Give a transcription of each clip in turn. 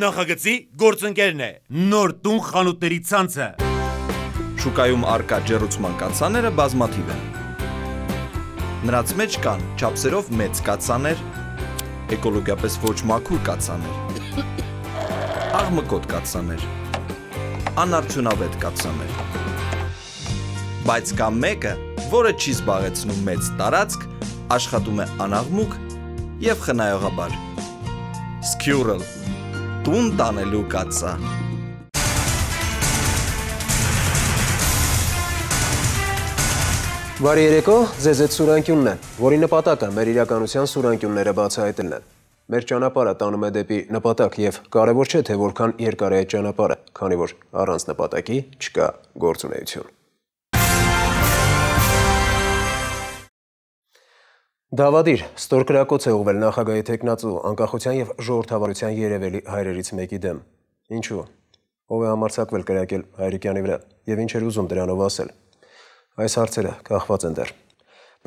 նախագծի գործընկերն է։ Նոր տուն խանութների ցանցը։ Շուկայում արկա ջերուցման կացաները բազմաթիվ են։ Նրանց մեջ կան չափսերով մեծ կացաներ, էկոլոգիապես ոչ մաքուր կացաներ, աղմկոտ կացաներ, անարդյունավետ կացաներ։ Բայց կա մեկը, որը չի զբաղեցնում մեծ տարածք, աշխատում է անաղմուկ եւ խնայողաբար։ Squirrel տուն տանելու կացա։ Բարի երեկո, ձեզ այդ սուրանկյունն է, որի նպատակը մեր իրականության սուրանկյունները բացահայտելն է։ Մեր ճանապարհը տանում է դեպի նպատակ եւ կարեւոր չէ թե որքան երկար է այդ ճանապարհը, քանի որ առանց նպատակի չկա գործունեություն։ Դավադիր ստորկրակոց է ուղվել նախագահի տեխնացու անկախության եւ ժողովրդավարության երևելի հայրերից մեկի դեմ։ Ինչու։ Ով է համարցակվել կրակել Հայրիկյանի վրա եւ ինչ էր ուզում դրանով ասել։ Այս հարցերը կախված են դեռ։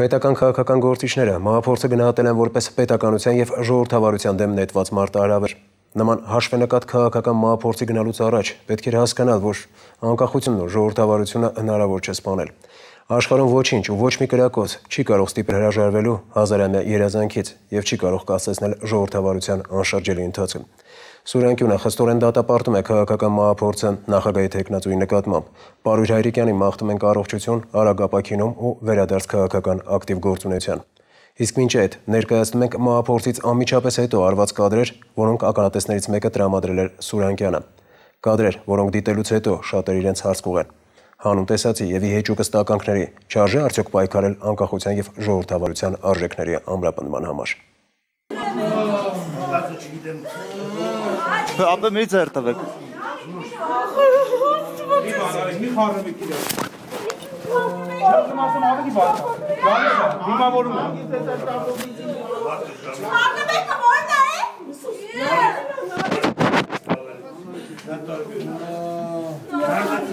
Պետական քաղաքական գործիչները մահափորձը գնահատել են որպես պետականության եւ ժողովրդավարության դեմ նետված մարտահրավեր։ Նման հաշվենկատ քաղաքական մահափորձի գնալուց առաջ պետք էր հասկանալ, որ անկախությունն ու ժողովրդավարությունը հնարավոր չէ սպանել։ Աշխարհում ոչինչ ու ոչ մի կրակոց չի կարող ստիպել հրաժարվելու հազարամյա երազանքից եւ չի կարող կասեցնել ժողովրդավարության անշարժելի ընթացքը։ Սուրյանկյունը խստորեն դատապարտում է քաղաքական մահափորձը նախագահի տեխնացուի նկատմամբ։ Պարույր Հայրիկյանին մաղթում են առողջություն, արագ ապակինում ու վերադարձ քաղաքական ակտիվ գործունեության։ Իսկ մինչ այդ ներկայացնում ենք մահափորձից անմիջապես հետո արված կադրեր, որոնք ականատեսներից մեկը տրամադրել էր Սուրյանկյանը։ Կադրեր, որոնք դիտելուց հետո շատեր իրենց հարց կուղեն։ Հանուն տեսացի եւ ի հեճուկս տականքների չարժե արդյոք պայքարել անկախության եւ ժողովրդավարության արժեքների ամրապնդման համար։ Ապա մի ձեր տվեք։ Մի խառնվի իրար։ Չեմ ասում ավելի բարձ։ Դիմավորում եմ։ Խառնվեկը ո՞րն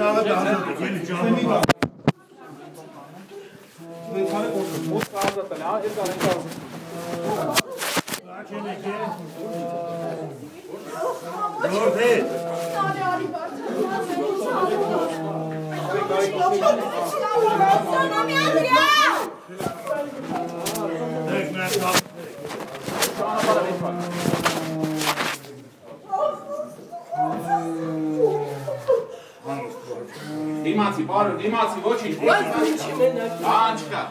է։ Ոս կազատել, հա, ես արենք ազատ։ Սոնամի Անդրեա։ Դիմացի, բարը, դիմացի, ոչինչ, ոչինչ։ Բան չկա։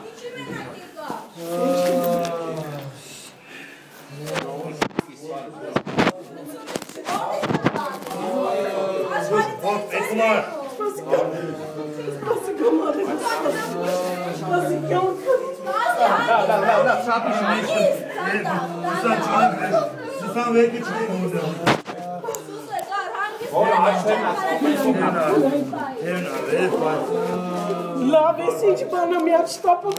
Լավ ես ինչ բանը մի հատ շտապը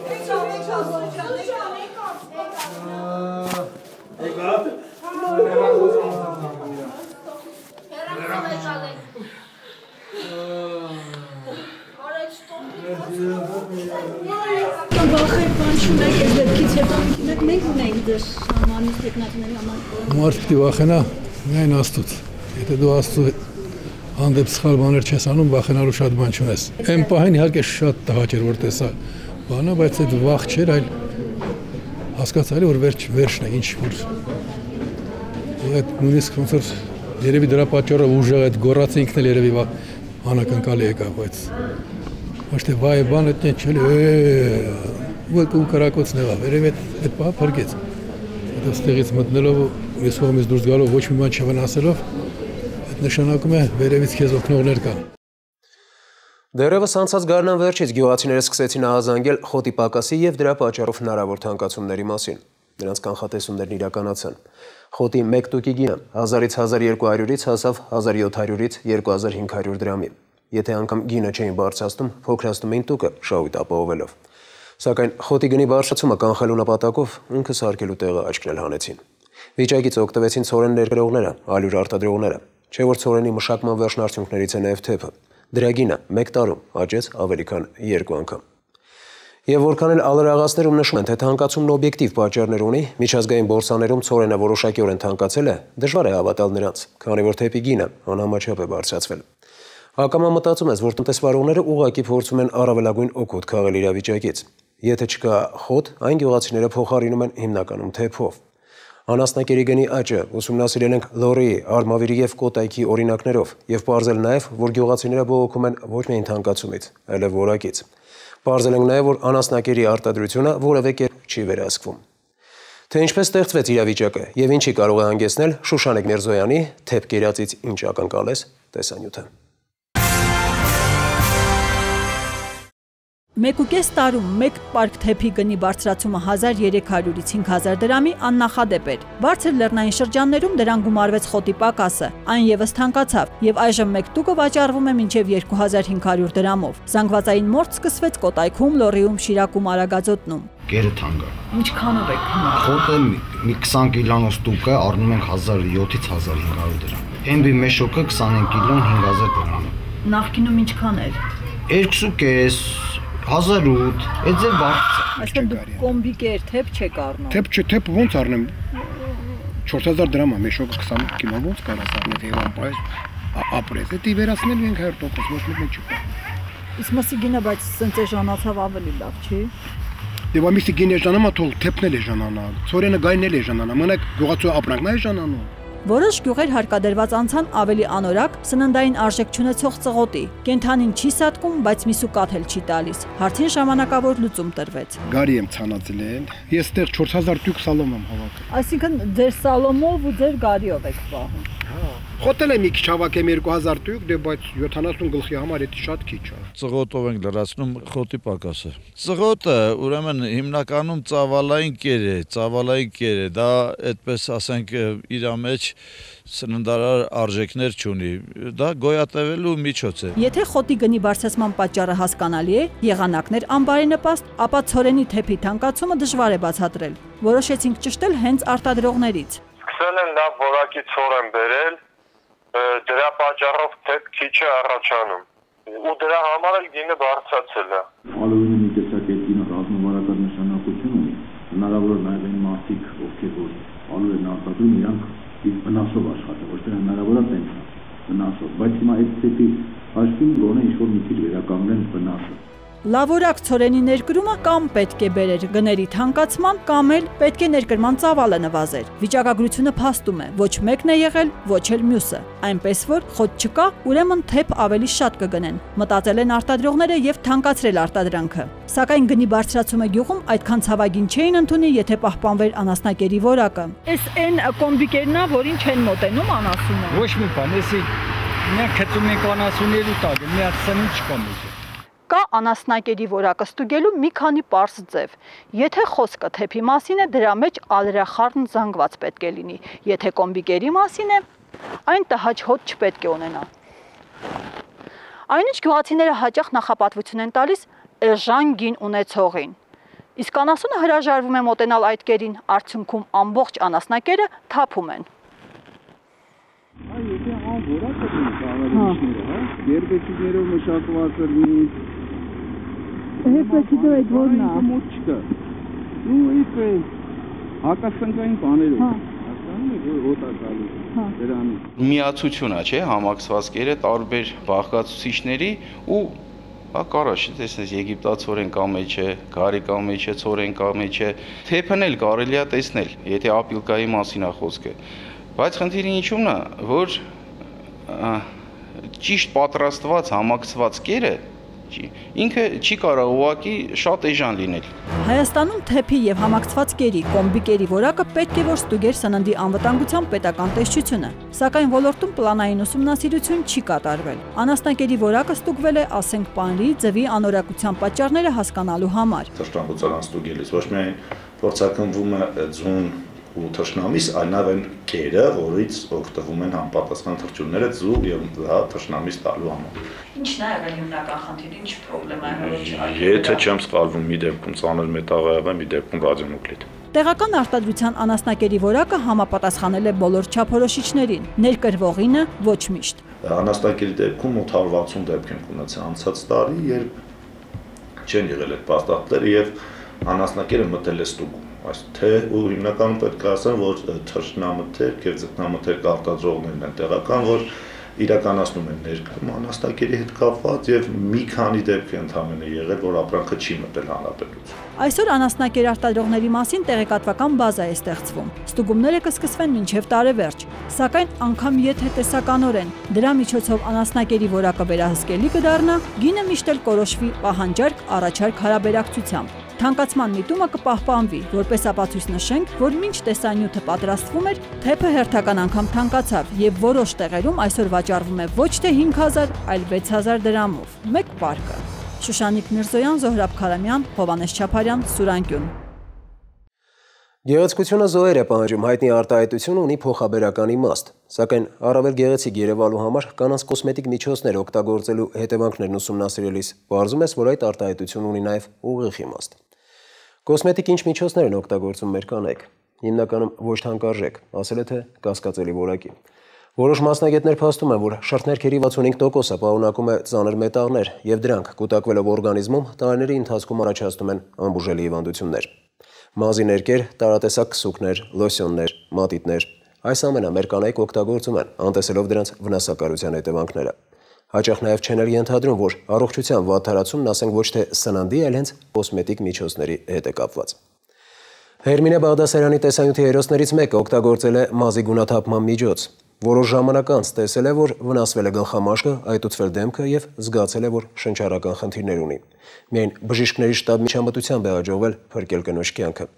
Վախեր բան չունեք, այս դեպքից հետո մենք ունենք դեր համանից տեխնատների համար։ Մարդ պիտի վախենա միայն Աստծուց։ Եթե դու Աստծու հանդեպ սխալ բաներ չես անում, վախենալու շատ բան չունես։ Այն պահին իհարկե շատ տհաճ էր որ տեսա բանը, բայց այդ վախ չէր, այլ հասկացա որ վերջ վերջն է, ինչ որ այդ նույնիսկ ոնց որ երևի դրա պատճառով ուժեղ այդ գոռացը ինքն էլ երևի անակնկալի եկավ, բայց ոչ թե վայ բան այդ չէ, ոք ու կարակոցն եղավ, երևի այդ բա փրկեց։ Այդ ստեղից մտնելով ես կողմից դուրս գալով ոչ մի բան չվնասելով, նշանակում է վերևից քեզ օգնողներ կան։ Դերևս անցած գարնան վերջից գյուղացիները սկսեցին ահազանգել խոտի պակասի եւ դրա պատճառով հնարավոր թանկացումների մասին։ Նրանց կանխատեսումներն իրականացան։ Խոտի 1 տուկի գինը 1000-ից 1200-ից հասավ 1700-ից 2500 դրամի։ Եթե անգամ գինը չէին բարձրացնում, փոքրացնում էին տուկը շահույթ ապահովելով։ Սակայն խոտի գնի բարձրացումը կանխելու նպատակով ինքը սարքելու տեղը աչքնել հանեցին։ Վիճակից օգտվեցին ցորեն ներկրողները, ալյուր արտադրողները, չէ որ ցորենի մշակման վերջնարդյունքներից է նաև թեփը։ Դրա գինը 1 տարում աճեց ավելի քան 2 անգամ։ Եվ որքան էլ ալրաղացներում նշում են, թե թանկացումն օբյեկտիվ պատճառներ ունի, միջազգային բորսաներում ցորենը որոշակիորեն թանկացել է, դժվար է հավատալ նրանց, քանի որ թեպի գինը անհամաչափ է բարձրացվել։ Հակամա մտածում ես, որ տնտեսվարողները ուղակի փորձում են առավելագույն օգուտ քաղել իրավիճակից։ Եթե չկա խոտ, այն գյուղացիները փոխարինում են հիմնականում թեփով։ Անասնակերի գնի աճը ուսումնասիրել ենք լորի, արմավիրի եւ կոտայքի օրինակներով եւ ողրզել նաեւ, որ գյուղացիները բողոքում են ոչ միայն թանկացումից, այլև որակից։ Պարզել ենք նաև, որ անասնակերի արտադրությունը որևէ կերպ չի վերահսկվում։ Թե ինչպես ստեղծվեց իրավիճակը եւ ինչի կարող է հանգեցնել Շուշանիկ Միրզոյանի թեփ կերածից ինչ ակնկալես տեսանյութը։ Մեկուկես տարում մեկ պարկ թեփի գնի բարձրացումը 1300-ից 5000 դրամի աննախադեպ էր։ Բարձր լեռնային շրջաններում դրան գումարվեց խոտի պակասը, այն եւս թանկացավ եւ այժմ մեկ տուկը վաճառվում է մինչեւ 2500 դրամով։ Զանգվածային մորթ սկսվեց Կոտայքում, Լոռիում, Շիրակում, Արագածոտնում։ Գերը թանկա։ Ինչքանով եք հիմա։ Խոտը մի 20 կիլոնոց տուկը առնում ենք 1700-ից 1500 դրամ։ Էմբի մեշոկը 25 կիլոն 5000 դրամ։ Նախկինում ինչքան էր։ 2.5 1008, այդ ձեր բարձր։ Այսինքն դուք կոմբիկեր թեփ չեք առնում։ Թեփ չէ, թեփ ոնց առնեմ 4000 դրամ է, մեշոկը 20 կիլո ոնց կարաս առնել Երևան պայս ապրես։ Դա վերացնել ենք 100% ոչ մի չկա։ Իսկ մսի գինը բայց սենց է ժանացավ ավելի լավ, չի։ Եվ ամիսի գինը ժանամա թող թեփնել է ժանանա։ Ցորենը գայնել է ժանանա։ Մենակ գյուղացու ապրանքն է ժանանում։ Որոշ գյուղեր հարկադրված անցան ավելի անորակ սննդային արժեք չունեցող ծղոտի։ Կենթանին չի սատկում, բայց միսուկաթ էլ չի տալիս։ Հարցին ժամանակավոր լուծում տրվեց։ Գարի եմ ցանածել։ Ես այդտեղ 4000 տյուկ սալոմ եմ հավաքել։ Այսինքն ձեր սալոմով ու ձեր գարիով եք պահում։ Խոտել եմ մի քիչ հավաքեմ 2000 տյուկ, դե բայց 70 գլխի համար դա շատ քիչ է։ Ծղոտով ենք լրացնում խոտի պակասը։ Ծղոտը ուրեմն հիմնականում ծավալային կեր է, ծավալային կեր է, դա այդպես ասենք իր մեջ սննդարար արժեքներ չունի։ Դա գոյատևելու միջոց է։ Եթե խոտի գնի բարձրացման պատճառը հասկանալի է, եղանակներ անբարենպաստ, ապա ցորենի թեփի թանկացումը դժվար է բացատրել։ Որոշեցինք ճշտել հենց արտադրողներից։ Սկսել են լավ որակի ցոր են բերել, դրա պատճառով թեփ քիչ է առաջանում ու դրա համար էլ գինը բարձրացել է։ Ալումինի մի տեսակ այդ գինը ռազմավարական նշանակություն ունի։ Հնարավոր է նաև այն մարդիկ, ովքեր որ ալու են արտադրում, իրանք իր վնասով աշխատեն, ոչ թե հնարավոր է տենց վնասով, բայց հիմա այդ թեպի հաշվին գոնե ինչ որ մի քիչ վերականգնեն վնասը։ Լավորակ ցորենի ներկրումը կամ պետք է բերեր գների թանկացման, կամ էլ պետք է ներկրման ծավալը նվազեր։ Վիճակագրությունը փաստում է, ոչ մեկն է եղել, ոչ էլ մյուսը։ Այնպես որ խոտ չկա, ուրեմն թեփ ավելի շատ կգնեն։ Մտածել են արտադրողները եւ թանկացրել արտադրանքը։ Սակայն գնի բարձրացումը գյուղում այդքան ցավագին չէին ընդունի, եթե պահպանվեր անասնակերի որակը։ Էս այն կոմբիկերն է, որին չեն մոտենում անասունը։ Ոչ մի բան, էսի մենք քծում ենք անասունելու տակ, մի հատ սնունդ չկա մեջ կա անասնակերի որակը ստուգելու մի քանի པարս ձև։ Եթե խոսքը թեփի մասին է, դրա մեջ ալերախառն զանգված պետք է լինի։ Եթե կոմբիկերի մասին է, այն տհաճ հոտ չպետք է ունենա։ Այնինչ գյուղացիները հաճախ նախապատվություն են տալիս էժան գին ունեցողին։ Իսկ անասունը հրաժարվում է մոտենալ այդ կերին, արդյունքում ամբողջ անասնակերը թափում են։ Այ եթե անորակը դու կավարիչները, հա, երբեքիներով մշակված լինի, Հեփեքի դու այդ որն է։ Մոտ չկա։ Ու այդ հակասնկային բաներով։ Հա հասկանում եք որ հոտ է գալու դրանի միացություն է չէ համակցվածքերը տարբեր բաղկացուցիչների ու Հա կարա չի տեսնես եգիպտացորեն կա մեջ է, գարի կա մեջ է, ցորեն կա մեջ է, թեփն էլ կարելի է տեսնել, եթե ապիլկայի մասին է խոսքը։ Բայց խնդիրը ինչու՞մն է, որ ճիշտ պատրաստված համակցված կերը չի։ Ինքը չի կարող ուղակի շատ էժան լինել։ Հայաստանում թեփի եւ համակցված կերի, կոմբիկերի որակը պետք է որ ստուգեր սննդի անվտանգության պետական տեսչությունը, սակայն ոլորտում պլանային ուսումնասիրություն չի կատարվել։ Անաստանկերի որակը ստուգվել է, ասենք, պանրի, ձվի անորակության պատճառները հասկանալու համար։ Թշնամության ստուգելիս ոչ միայն փորձակնվում է ձուն ու թշնամիս, այլ նաև այն կերը, որից օգտվում են համապատասխան թռչունները ձու եւ դա թշնամիս տալու համար։ Ինչն է եղել հիմնական խնդիրը, ինչ խնդրեմա է Եթե չեմ սխալվում, մի դեպքում ծանր մետաղ եղավ, մի դեպքում ռադիոնուկլիդ։ Տեղական արտադրության անասնակերի որակը համապատասխանել է բոլոր չափորոշիչներին, ներկրվողինը ոչ միշտ։ Անաստակերի դեպքում 860 դեպք ենք ունեցել անցած տարի, երբ չեն եղել այդ փաստաթղթերը եւ անասնակերը մտել է ստուգում այս թե ու հիմնականում պետք է ասեմ որ թրջնամթերք եւ ձկնամթերք արտադրողներն են տեղական որ իրականացնում են ներկայում անաստակերի հետ կապված եւ մի քանի դեպք ընդհանրապես եղել, որ ապրանքը չի մտել հանրապետություն։ Այսօր անասնակեր արտադրողների մասին տեղեկատվական բազա է ստեղծվում։ Ստուգումները կսկսվեն մինչև տարեվերջ, սակայն անգամ եթե տեսականորեն դրա միջոցով անասնակերի որակը վերահսկելի կդառնա, գինը միշտ էլ կորոշվի պահանջարկ առաջարկ հարաբերակցությամբ։ Թանկացման միտումը կպահպանվի, որպես ապացույց նշենք, որ մինչ տեսանյութը պատրաստվում էր, թեփը հերթական անգամ թանկացավ եւ որոշ տեղերում այսօր վաճառվում է ոչ թե 5000, այլ 6000 դրամով։ Մեկ պարկը։ Շուշանիկ Միրզոյան, Զոհրաբ Խարամյան, Հովանես Չապարյան, Սուրանկյուն։ Գեղեցկությունը զոհեր է պահանջում հայտնի արտահայտությունը ունի փոխաբերական իմաստ, սակայն առավել գեղեցիկ երևալու համար կանանց կոսմետիկ միջոցներ օգտագործելու հետևանքներն ուսումնասիրելիս բարձում ես, որ այդ արտահայտությունը ունի նաև ուղիղ իմաստ։ Կոսմետիկ ինչ միջոցներ են օգտագործում մեր կանայք։ Հիմնականում ոչ թանկարժեք, ասել է թե կասկածելի որակի։ Որոշ մասնագետներ փաստում են, որ շրթներքերի 65%-ը պարունակում է ծանր մետաղներ, եւ դրանք կուտակվելով օրգանիզմում տարիների ընթացքում առաջացնում են անբուժելի հիվանդություններ։ Մազի ներկեր, տարատեսակ քսուկներ, լոսյոններ, մատիտներ, այս ամենը մեր կանայք օգտագործում են, անտեսելով դրանց վնասակարության հետևանքները։ Հաճախ նաև չեն էլ ենթադրում, որ առողջության վատթարացումն ասենք ոչ թե սննդի, այլ հենց կոսմետիկ միջոցների հետ է կապված։ Հերմինե Բաղդասարյանի տեսանյութի հերոսներից մեկը օգտագործել է մազի գունաթափման միջոց։ Որոշ ժամանակ անց տեսել է, որ վնասվել է գլխամաշկը, այտուցվել դեմքը եւ զգացել է, որ շնչառական խնդիրներ ունի։ Միայն բժիշկների շտաբ միջամտությամբ է հաջողվել փրկել կնոջ կյանքը։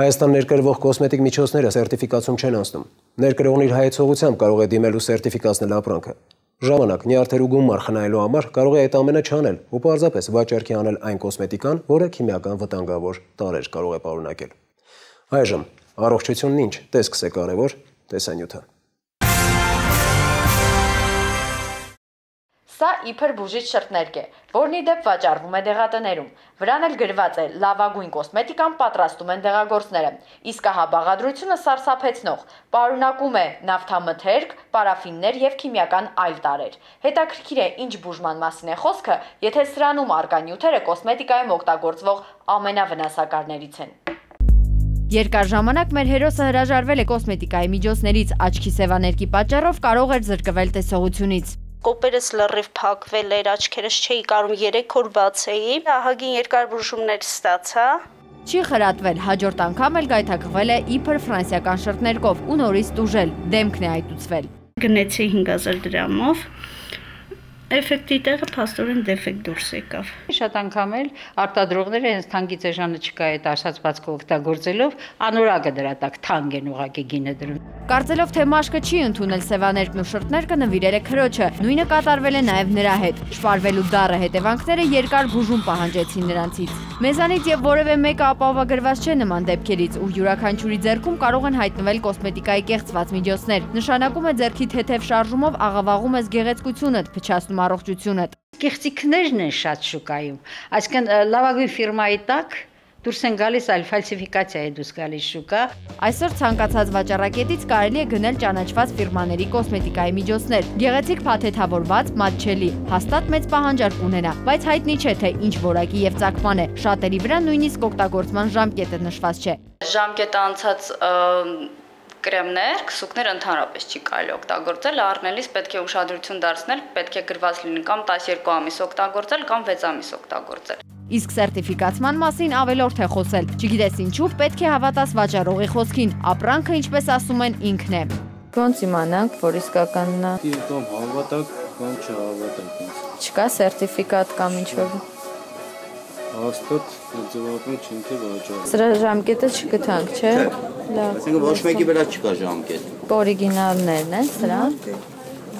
Հայաստան ներկրվող կոսմետիկ միջոցները սերտիֆիկացում չեն անցնում։ Ներկրողն իր հայեցողությամբ կարող է դիմելու սերտիֆիկացնել ապրանքը ժամանակ նյարդեր ու գումար խնայելու համար կարող է այդ ամենը չանել ու պարզապես վաճառքի անել այն կոսմետիկան, որը քիմիական վտանգավոր տարեր կարող է պարունակել։ Այժմ առողջությունն ինչ, տեսքս է կարևոր, տեսանյութը։ Սա իբր բուժիչ շրթներկ է, որն ի դեպ վաճառվում է դեղատներում։ Վրան էլ գրված է. Լավագույն կոսմետիկան պատրաստում են դեղագործները։ Իսկ ահա բաղադրությունը սարսափեցնող, պարունակում է նավթամթերք, պարաֆիններ եւ քիմիական այլ տարեր։ Հետաքրքիր է ինչ բուժման մասին է խոսքը, եթե սրանում արկա նյութերը կոսմետիկայում օգտագործվող ամենավնասակարներից են։ Երկար ժամանակ մեր հերոսը հրաժարվել է կոսմետիկայի միջոցներից, աչքի սևաներկի պատճառով կարող էր զրկվել տեսողությունից կոպերս լրիվ փակվել էր, աչքերս չէի կարում 3 օր բացեի։ Ահագին երկար բուժումներ ստացա։ Չի խրատվել, հաջորդ անգամ էլ գայթակղվել է իբր ֆրանսիական շրթներկով ու նորից տուժել, դեմքն է այտուցվել։ Գնեցի 5000 դրամով, էֆեկտի տեղը փաստորեն դեֆեկտ դուրս եկավ։ Շատ անգամ էլ արտադրողները հենց թանկի ծեժանը չկա այդ ասած բացքը օգտագործելով անորակը դրա տակ թանկ են ուղակի գինը դրում։ Կարծելով թե մաշկը չի ընդունել սևաներկն ու շրթներկը նվիրել է քրոջը։ Նույնը կատարվել է նաև նրա հետ։ Շպարվելու դառը հետևանքները երկար բուժում պահանջեցին նրանցից։ Մեզանից եւ որևէ մեկը ապահովագրված չէ նման դեպքերից ու յուրաքանչյուրի ձեռքում կարող են հայտնվել կոսմետիկայի կեղծված միջոցներ։ Նշանակում է ձեռքի թեթև շարժումով աղավաղում ես գեղեցկությունդ, փչացնում առողջությունդ։ Կեղծիքներն են շատ շուկայում։ Այսինքն լավագույն ֆիրմայի տակ դուրս են գալիս այլ ֆալսիֆիկացիա է դուրս գալիս շուկա։ Այսօր ցանկացած վաճառակետից կարելի է գնել ճանաչված ֆիրմաների կոսմետիկայի միջոցներ։ Գեղեցիկ փաթեթավորված, մատչելի, հաստատ մեծ պահանջարկ ունենա, բայց հայտնի չէ թե ինչ որակի եւ ցակման է։ Շատերի վրա նույնիսկ օգտագործման ժամկետը նշված չէ։ Ժամկետը անցած կրեմներ, քսուկներ ընդհանրապես չի կարելի օգտագործել, առնելիս պետք է ուշադրություն դարձնել, պետք է գրված լինի կամ 12 ամիս օգտագործել կամ 6 ամիս օգտագործել։ Իսկ սերտիֆիկացման մասին ավելորդ է խոսել։ Չգիտես ինչու, պետք է հավատաս վաճառողի խոսքին։ Ապրանքը, ինչպես ասում են, ինքն է։ Ոնց իմանանք, որ իսկականն է։ Կամ հավատակ, կամ չհավատակ։ Չկա սերտիֆիկատ կամ ինչ որ հաստատ ձևավորում չեն թե վաճառ։ Սրա ժամկետը չգտանք, չէ՞։ Լավ։ Այսինքն ոչ մեկի վրա չկա ժամկետ։ Օրիգինալներն են սրանք։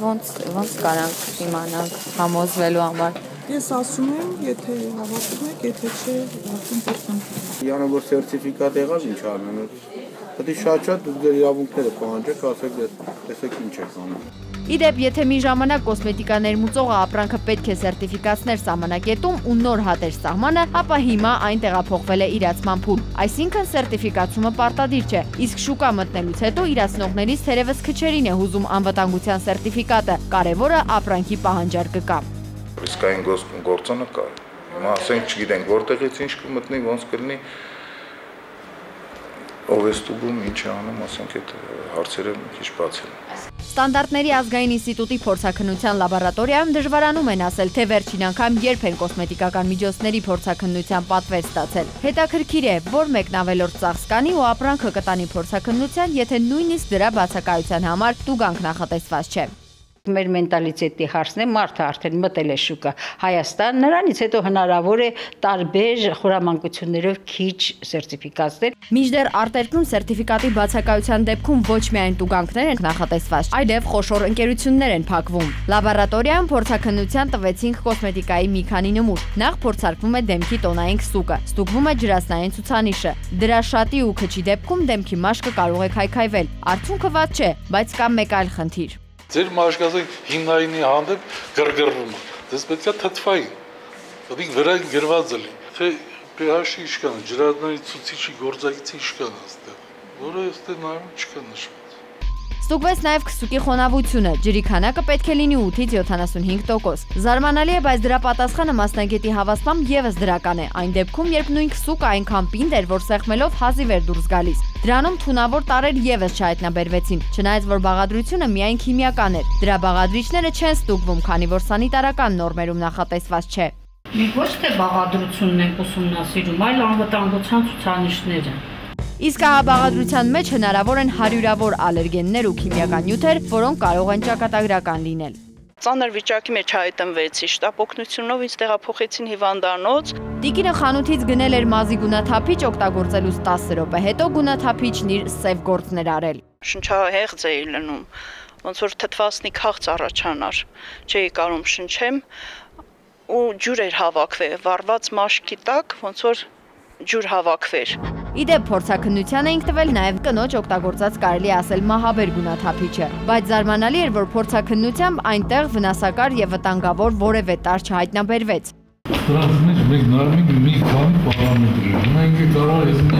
Ոնց ոնց կարանք իմանանք համոզվելու համար։ Ես ասում եմ, եթե հավատում եք, եթե չէ, արդեն տեսնենք։ Յանը որ սերտիֆիկատ եղավ, ինչ անենք։ Պետք է շատ-շատ դեր իրավունքները պահանջեք, ասեք, տեսեք ինչ եք անում։ Իդեպ, եթե մի ժամանակ կոսմետիկա ներմուծողը ապրանքը պետք է սերտիֆիկացներ սահմանակետում ու նոր հատեր սահմանը, ապա հիմա այն տեղափոխվել է իրացման փուլ։ Այսինքն սերտիֆիկացումը պարտադիր չէ, իսկ շուկա մտնելուց հետո իրացնողներից թերևս քչերին է հուզում անվտանգության սերտիֆիկատը։ Կարևորը ապրանքի պահանջարկը կա։ Ռիսկային գործոնը կա։ Հիմա ասենք չգիտենք որտեղից ինչ կմտնի, ոնց կլինի ով է ստուգում, ինչ է անում, ասենք այդ հարցերը մի քիչ բացել։ Ստանդարտների ազգային ինստիտուտի փորձաքննության լաբորատորիայում դժվարանում են ասել, թե վերջին անգամ երբ են կոսմետիկական միջոցների փորձաքննության պատվեր ստացել։ Հետաքրքիր է, որ մեկն ավելորդ ծախս կանի ու ապրանքը կտանի փորձաքննության, եթե նույնիսկ դրա բացակայության համար տուգանք նախատեսված չէ մեր մենտալիտետի հարցն է մարդը արդեն մտել է շուկա Հայաստան նրանից հետո հնարավոր է տարբեր խորամանկություններով քիչ սերտիֆիկատներ Միջդեռ արտերկրում սերտիֆիկատի բացակայության դեպքում ոչ միայն տուգանքներ են նախատեսված այլև խոշոր ընկերություններ են փակվում Լաբորատորիայում փորձաքննության տվեցինք կոսմետիկայի մի քանի նմուշ նախ փորձարկվում է դեմքի տոնային սուկը ստուգվում է ջրասնային ցուցանիշը դրա շատի ու քչի դեպքում դեմքի մաշկը կարող է քայքայվել արդյունքը ված չէ բայց կա մեկ այլ խնդիր Ձեր մաշկազի հիմնայինի հանդեպ գրգռվում Դες պետք է թթվայի։ Պետք վրա գրված լինի։ Թե pH-ի իշկան, ջրածնային ցուցիչի գործակիցի իշկան աստեղ, որը այստեղ նայում չկա նշված։ Ստուգվեց նաև քսուկի խոնավությունը։ Ջրի քանակը պետք է լինի 8-ից 75%։ Զարմանալի է, բայց դրա պատասխանը մասնագետի հավաստմամբ եւս դրական է։ Այն դեպքում, երբ նույն քսուկը այնքան պինդ էր, որ սեղմելով հազիվ էր դուրս գալիս։ Դրանում թունավոր տարեր եւս չհայտնաբերվեցին, չնայած որ բաղադրությունը միայն քիմիական էր։ Դրա բաղադրիչները չեն ստուգվում, քանի որ սանիտարական նորմերում նախատեսված չէ։ Մենք ոչ թե բաղադրությունն ենք ուսումնասիրում, այլ անվտանգության ցուցանիշները։ Իսկ ահաբաղադրության մեջ հնարավոր են հարյուրավոր ալերգեններ ու քիմիական նյութեր, որոնք կարող են ճակատագրական լինել ծանր վիճակի մեջ հայտնվեցի, շտապ օգնությունով ինձ տեղափոխեցին հիվանդանոց։ Տիկինը խանութից գնել էր մազի գունաթափիչ օգտագործելուց 10 րոպե, հետո գունաթափիչն իր սև գործներ արել։ Շնչահեղձ էի լնում, ոնց որ թթվասնի քաղց առաջանար։ Չէի կարող շնչեմ ու ջուր էր հավաքվել, վառված մաշկի տակ, ոնց որ ջուր հավաքվեր։ Իդեպ փորձակնության էինք տվել նաև կնոջ օգտագործած կարելի ասել մահաբեր գունաթափիչը, բայց զարմանալի էր, որ փորձակնությամբ այնտեղ վնասակար եւ վտանգավոր որևէ տար չհայտնաբերվեց։ Դրանց մեջ մենք նայում ենք մի քանի պարամետրեր։ Մենք կարող ենք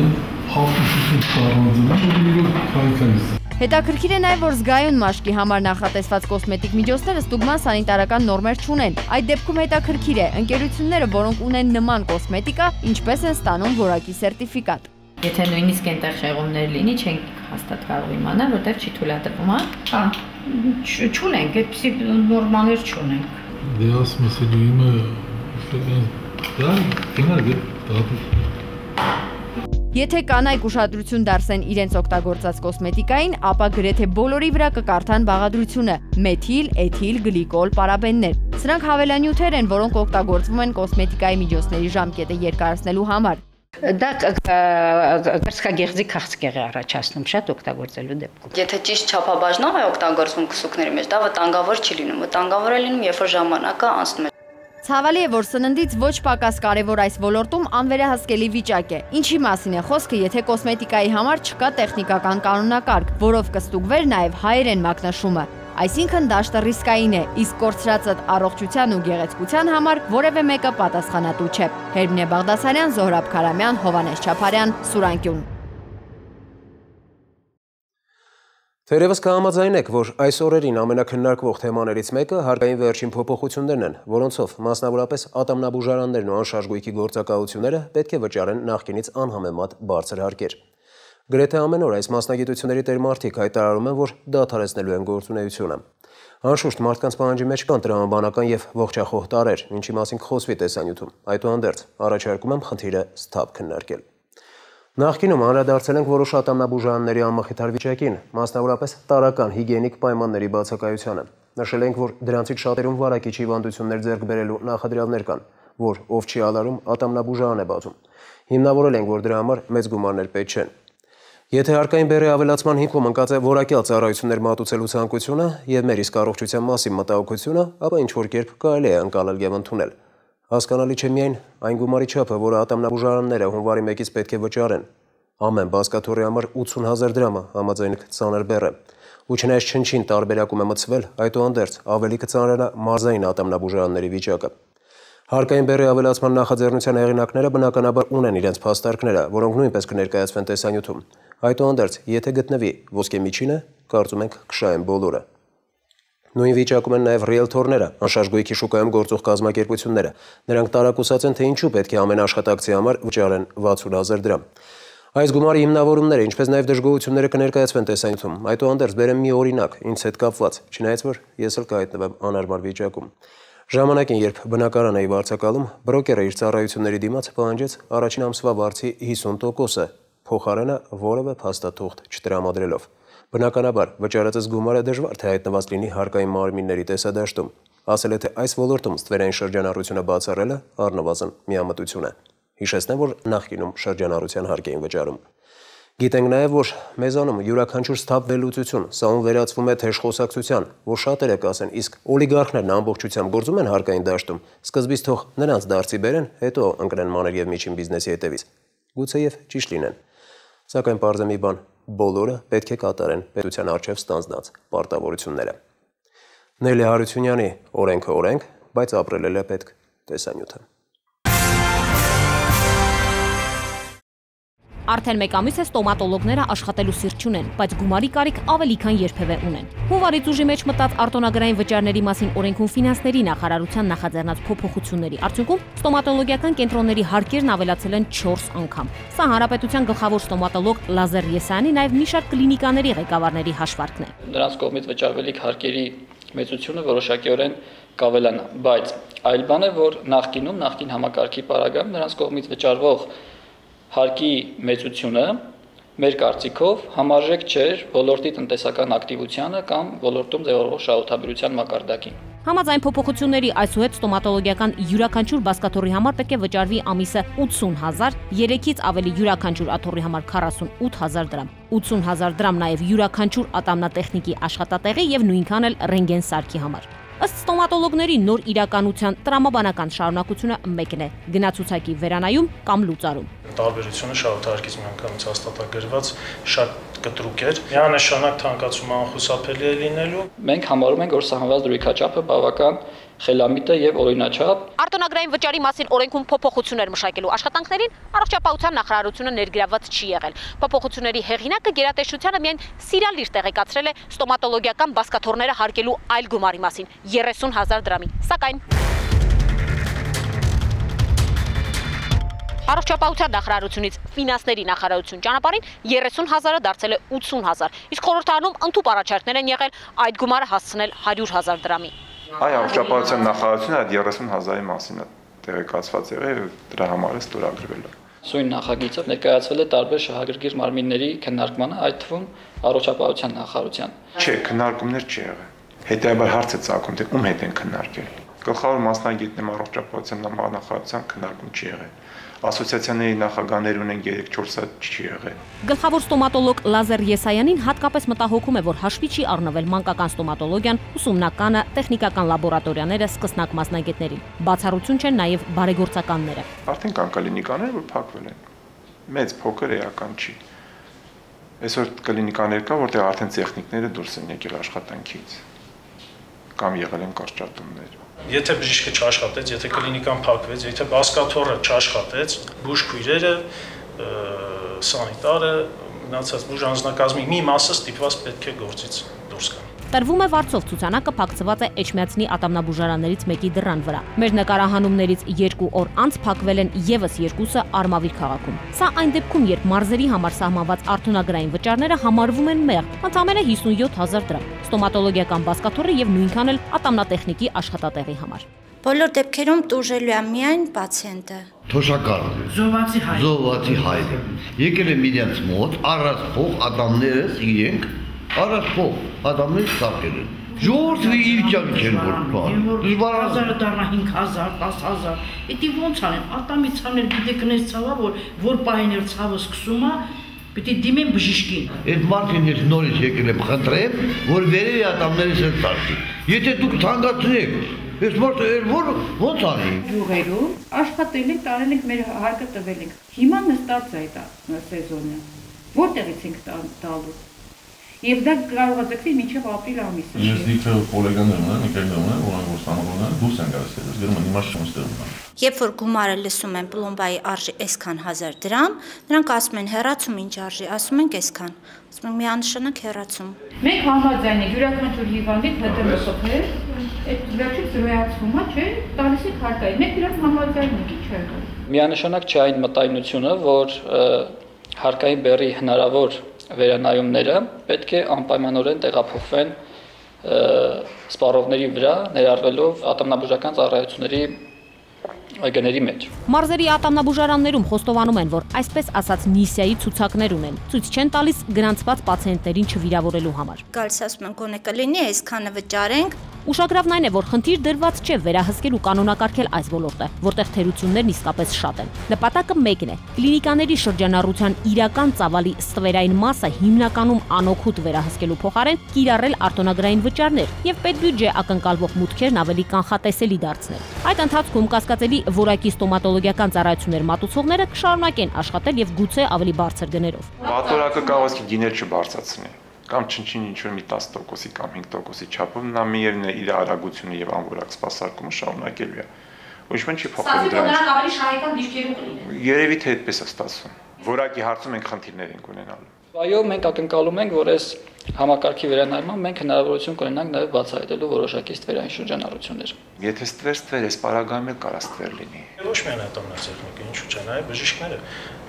հապտություն կառուցել, որ իրոք քայքայս Հետաքրքիր է նաև, որ զգայուն մաշկի համար նախատեսված կոսմետիկ միջոցները ստուգման սանիտարական նորմեր չունեն։ Այդ դեպքում հետաքրքիր է, ընկերությունները, որոնք ունեն նման կոսմետիկա, ինչպես են ստանում որակի սերտիֆիկատ։ Եթե նույնիսկ այնտեղ շեղումներ լինի, չենք հաստատ կարող իմանալ, որտեղ չի թույլատրվում, հա։ Հա, չունենք, այդպեսի նորմաներ չունենք։ Դե ասում եմ, իմը դա գնա դա Եթե կանայք ուշադրություն դարձեն իրենց օգտագործած կոսմետիկային, ապա գրեթե բոլորի վրա կկարդան բաղադրությունը՝ մեթիլ, էթիլ, գլիկոլ, պարաբեններ։ Սրանք հավելանյութեր են, որոնք օգտագործվում են կոսմետիկայի միջոցների ժամկետը երկարացնելու համար։ Դա կրծքագեղձի քաղցկեղ է առաջացնում շատ օգտագործելու դեպքում։ Եթե ճիշտ չափաբաժնով է օգտագործվում քսուկների մեջ, դա վտանգավոր չի լինում։ Վտանգավոր է լինում, երբ որ ժամանակը անցնում է Ցավալի է, որ սննդից ոչ պակաս կարևոր այս ոլորտում անվերահսկելի վիճակ է։ Ինչի մասին է խոսքը, եթե կոսմետիկայի համար չկա տեխնիկական կանոնակարգ, որով կստուգվեր նաև հայերեն մակնշումը։ Այսինքն դաշտը ռիսկային է, իսկ կորցրածը առողջության ու գեղեցկության համար որևէ մեկը պատասխանատու չէ։ Հերմինե Բաղդասարյան, Զոհրաբ Քարամյան, Հովանես Չապարյան, Սուրանկյուն։ Թերևս կհամաձայնեք, որ այս օրերին ամենակննարկվող թեմաներից մեկը հարկային վերջին փոփոխություններն են, որոնցով մասնավորապես ատամնաբուժարաններն ու անշարժ գույքի գործակալությունները պետք է վճարեն նախկինից անհամեմատ բարձր հարկեր։ Գրեթե ամեն օր այս մասնագիտությունների տեր մարդիկ հայտարարում են, որ դադարեցնելու են գործունեությունը։ Անշուշտ մարդկանց պահանջի մեջ կան տրամաբանական եւ ողջախոհ տարեր, ինչի մասին կխոսվի տեսանյութում։ Այդուհանդերձ, առաջարկում եմ խնդիրը սթափ քննարկել։ Նախկինում անդրադարձել ենք որոշ ատամնաբուժարանների անմխիթար վիճակին, մասնավորապես տարական հիգիենիկ պայմանների բացակայությանը։ Նշել ենք, որ դրանցից շատերում վարակիչ հիվանդություններ ձեռք բերելու նախադրյալներ կան, որ ով չի ալարում ատամնաբուժարան է բացում։ Հիմնավորել ենք, որ դրա համար մեծ գումարներ պետք չեն։ Եթե հարկային բեռի ավելացման հիմքում ընկած է որակյալ ծառայություններ մատուցելու ցանկությունը եւ մեր իսկ առողջության մասին մտահոգությունը, ապա ինչ որ կերպ կարելի է անցնել եւ ընդունել։ Հասկանալի չէ միայն այն գումարի չափը, որը ատամնաբուժարանները հունվարի 1-ից պետք է վճարեն։ Ամեն բազկաթոռի համար 80000 դրամը համաձայն ծանր բեռ է։ Ու չնայած չնչին տարբերակում է մցվել, այդուհանդերձ ավելի կծանրանա մարզային ատամնաբուժարանների վիճակը։ Հարկային բեռի ավելացման նախաձեռնության հեղինակները բնականաբար ունեն իրենց փաստարկները, որոնք նույնպես կներկայացվեն տեսանյութում։ Այդուհանդերձ, եթե գտնվի ոսկե միջինը, կարծում ենք կշահեն բոլորը։ Նույն վիճակում են նաև ռիելթորները, անշարժ գույքի շուկայում գործող կազմակերպությունները։ Նրանք տարակուսած են, թե ինչու պետք է ամեն աշխատակցի համար վճարեն 60000 դրամ։ Այս գումարի հիմնավորումները, ինչպես նաև դժգոհությունները կներկայացվեն տեսանյութում։ Այդուհանդերձ բերեմ մի օրինակ, ինձ հետ կապված, չնայած որ ես էլ կհայտնվեմ անարմար վիճակում։ Ժամանակին, երբ բնակարան էի վարձակալում, բրոկերը իր ծառայությունների դիմաց պահանջեց առաջին ամսվա վարձի 50%-ը, փոխարենը որևէ փաստաթուղթ չտրամադրելով։ Բնականաբար, վճարածս գումարը դժվար թե հայտնված լինի հարկային մարմինների տեսադաշտում։ Ասել է, թե այս ոլորտում ստվերային շրջանառությունը բացառելը առնվազն միամտություն է։ Հիշեցնեմ, որ նախկինում շրջանառության հարկ էին վճարում։ Գիտենք նաև, որ մեզանում յուրաքանչյուր սթափ վերլուծություն, սա ուն վերածվում է թեժ խոսակցության, որ շատերը կասեն, իսկ օլիգարխներն ամբողջությամբ գործում են հարկային դաշտում, սկզբից թող նրանց դարձի բերեն, հետո ընկնեն մանր եւ միջին բիզնեսի հետևից։ Գուցեև ճիշտ լինեն։ Սակայն է մի բան, բոլորը պետք է կատարեն պետության արչև ստանձնած պարտավորությունները։ Նելի Հարությունյանի օրենքը օրենք, բայց ապրել է պետք տեսանյութը։ Արդեն մեկ ամիս է ստոմատոլոգները աշխատելու սիրտ չունեն, բայց գումարի կարիք ավելի քան երբևէ ունեն։ Հունվարից ուժի մեջ մտած արտոնագրային վճարների մասին օրենքում ֆինանսների նախարարության նախաձեռնած փոփոխությունների արդյունքում ստոմատոլոգիական կենտրոնների հարկերն ավելացել են 4 անգամ։ Սա հանրապետության գլխավոր ստոմատոլոգ Լազար Եսյանի նաև մի շարք կլինիկաների ղեկավարների հաշվարկն է։ Նրանց կողմից վճարվելիք հարկերի մեծությունը որոշակիորեն կավելանա, բայց այլ բան է, որ նախկինում, նախկին համակարգի պարագայում նրանց կողմից վճարվող հարկի մեծությունը մեր կարծիքով համարժեք չէր ոլորտի տնտեսական ակտիվությանը կամ ոլորտում ձևավորվող շահութաբերության մակարդակին։ Համաձայն փոփոխությունների այսուհետ ստոմատոլոգիական յուրաքանչյուր բասկաթոռի համար պետք է վճարվի ամիսը 80000, 3-ից ավելի յուրաքանչյուր աթոռի համար 48000 դրամ։ 80000 դրամ նաև յուրաքանչյուր ատամնատեխնիկի աշխատատեղի եւ նույնքան էլ ռենտգեն սարքի համար։ Ըստ ստոմատոլոգների նոր իրականության տրամաբանական շարունակությունը մեկն է՝ գնացուցակի վերանայում կամ լուծարում։ Տարբերությունը շահութարկից միանգամից հաստատագրված շատ կտրուկ էր։ Միանշանակ թանկացումը անխուսափելի է լինելու։ Մենք համարում ենք, որ սահմանված դրույքաչափը բավական խելամիտ է եւ օրինաչափ։ Արտոնագրային վճարի մասին օրենքում փոփոխություններ մշակելու աշխատանքներին առողջապահության նախարարությունը ներգրաված չի եղել։ Փոփոխությունների հեղինակը գերատեսչությանը միայն սիրալիր տեղեկացրել է ստոմատոլոգիական բասկաթոռները հարկելու այլ գումարի մասին՝ 30000 դրամի։ Սակայն Առողջապահության նախարարությունից ֆինանսների նախարարություն ճանապարհին 30000-ը դարձել է 80000, իսկ խորհրդարանում ընդཐུպ առաջարկներ են եղել այդ գումարը հասցնել 100000 դրամի։ Այ առողջապահության նախարարությունը այդ 30000-ի մասին է տեղեկացված եղել եւ դրա համար է ստորագրվել։ Սույն նախագիծով ներկայացվել է տարբեր շահագրգիռ մարմինների քննարկմանը, այդ թվում առողջապահության նախարարության։ Չէ, քննարկումներ չի եղել։ Հետեւաբար հարց է ցակում, թե ում հետ են քննարկել։ Գլխավոր մասնագետն առողջապահության նախարարության քննարկում չի եղել ասոցիացիաների նախագահներ ունեն 3-4 հատ չի եղել։ Գլխավոր ստոմատոլոգ Լազար Եսայանին հատկապես մտահոգում է, որ հաշվի չի առնվել մանկական ստոմատոլոգիան, ուսումնականը, տեխնիկական լաբորատորիաները, սկսնակ մասնագետներին։ Բացառություն չեն նաև բարեգործականները։ Արդեն կան կլինիկաներ, որ փակվել են։ Մեծ փոքր էական չի։ Այսօր կլինիկաներ կա, որտեղ արդեն տեխնիկները դուրս են եկել աշխատանքից կամ եղել են կարճատումներ Եթե բժիշկը չաշխատեց, եթե կլինիկան փակվեց, եթե բասկաթոռը չաշխատեց, բուժքույրերը, սանիտարը, մնացած բուժ անձնակազմի մի մասը ստիպված պետք է գործից դուրս գան։ Տրվում է Վարչով ցուցանակը փակցված է Էջմիածնի ատամնաբուժարաններից մեկի դռան վրա։ Մեր նկարահանումներից 2 օր անց փակվել են եւս երկուսը Արմավիր քաղաքում։ Սա այն դեպքում, երբ մարզերի համար սահմանված արտոնագրային վճարները համարվում են մեղ, ընդամենը 57000 դրամ, ստոմատոլոգիական բասկաթոռի եւ նույնքան էլ ատամնատեխնիկի աշխատատեղի համար։ Բոլոր դեպքերում տուժելու է միայն պացիենտը։ Թոշակառ։ Զոհվածի հայր։ Զոհվածի հայր։ Եկել եմ իրենց մոտ, առած փող ադամներս իրենք Փող ադամներ սարքել են։ Ժողովուրդը իր ճակի չեն գործում։ Դժվար 1000-ը դառնա 5000, 10000։ Էդի ո՞նց անեն։ Ատամի ցավներ գիտեք նես ցավա, որ որ պահիներ ցավը սկսում է, պիտի դիմեն բժիշկին։ Այդ մարդին ես նորից եկել եմ խնդրեմ, որ վերևի ատամներս էլ սարքի։ Եթե դուք թանկացնեք, Ես մարդը էր որ ո՞նց անի։ Յուղերում աշխատել ենք, տարել ենք մեր հարկը տվել ենք։ Հիմա նստած է այդ սեզոնը։ Որտեղից ենք տալու։ Եվ դա կարող է ձգվել մինչև ապրիլ ամիսը։ Ես դիքը գոլեգաներն են, ընկերներն են, որոնք որ ստանալու են, դուրս են գալիս, ես գրում եմ հիմա շուտ ստեղում։ Երբ որ գումարը լսում են պլոմբայի արժի այսքան 1000 դրամ, նրանք ասում են հեռացում ինչ արժի, ասում ենք այսքան։ Ասում են միանշանակ հեռացում։ Մենք համաձայն ենք յուրաքանչյուր հիվանդի ՀԴՄՍՓ-ը, այդ վերջից զրոյացվում է, չէ, տալիս եք հարկային։ Մենք դրանց համաձայն ենք, ինչ է։ Միանշանակ չէ այն մտայնությունը, որ հարկային բերի հնարավոր վերանայումները պետք է անպայմանորեն տեղափոխվեն սպառողների վրա, ներառվելով ատամնաբուժական ծառայությունների գների մեջ։ Մարզերի ատամնաբուժարաններում խոստովանում են, որ այսպես ասած միսիայի ցուցակներ ունեն։ Ցույց չեն տալիս գրանցված պացիենտներին չվիրավորելու համար։ Գալիս ասում են գոնե կլինի, այսքանը վճարենք, Ուշագրավն այն է, որ խնդիր դրված չէ վերահսկել ու կանոնակարգել այս ոլորտը, որտեղ թերություններն իսկապես շատ են։ Նպատակը մեկն է՝ կլինիկաների շրջանառության իրական ծավալի ստվերային մասը հիմնականում անօգուտ վերահսկելու փոխարեն կիրառել արտոնագրային վճարներ եւ պետբյուջե ակնկալվող մուտքերն ավելի կանխատեսելի դարձնել։ Այդ ընթացքում կասկածելի որակի ստոմատոլոգիական ծառայություններ մատուցողները կշարունակեն աշխատել եւ գուցե ավելի բարձր գներով։ Վատորակը կարող է գիներ չբարձրացնի կամ չնչին ինչ որ մի 10%-ի կամ 5%-ի չափով նա միևն է իր արագությունը եւ անորակ սպասարկումը շարունակելու է։ Ոչ մի չի փոխելու դրանից։ Սա ավելի շահեկան դիրքերում կլինի։ Երևի թե այդպես է ստացվում։ Որակի հարցում ենք խնդիրներ ենք ունենալու։ Այո, մենք ակնկալում ենք, որ այս համակարգի վերանայման մենք հնարավորություն կունենանք նաև բացահայտելու որոշակի ստվերային շրջանառություններ։ Եթե ստվեր ստվեր, այս պարագայում էլ կարա ստվեր լինի։ Ոչ միայն ատամնատեխնիկը, ինչու՞ չէ, նաև բժիշկները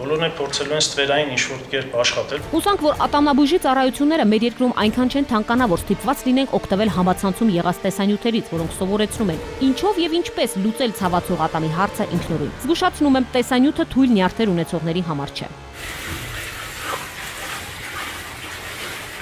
բոլորն էլ փորձելու են ստվերային ինչ-որ կերպ աշխատել։ Հուսանք, որ ատամնաբույժի ծառայությունները մեր երկրում այնքան չեն թանկանա, որ ստիպված լինենք օգտվել համացանցում եղած տեսանյութերից, որոնք սովորեցնում են ինչով եւ ինչպես լուծել ցավացող ատամի հարցը ինքնուրույն։ Զգուշացնում եմ, տեսանյութը թույլ նյարդեր ունեցողների համար չէ։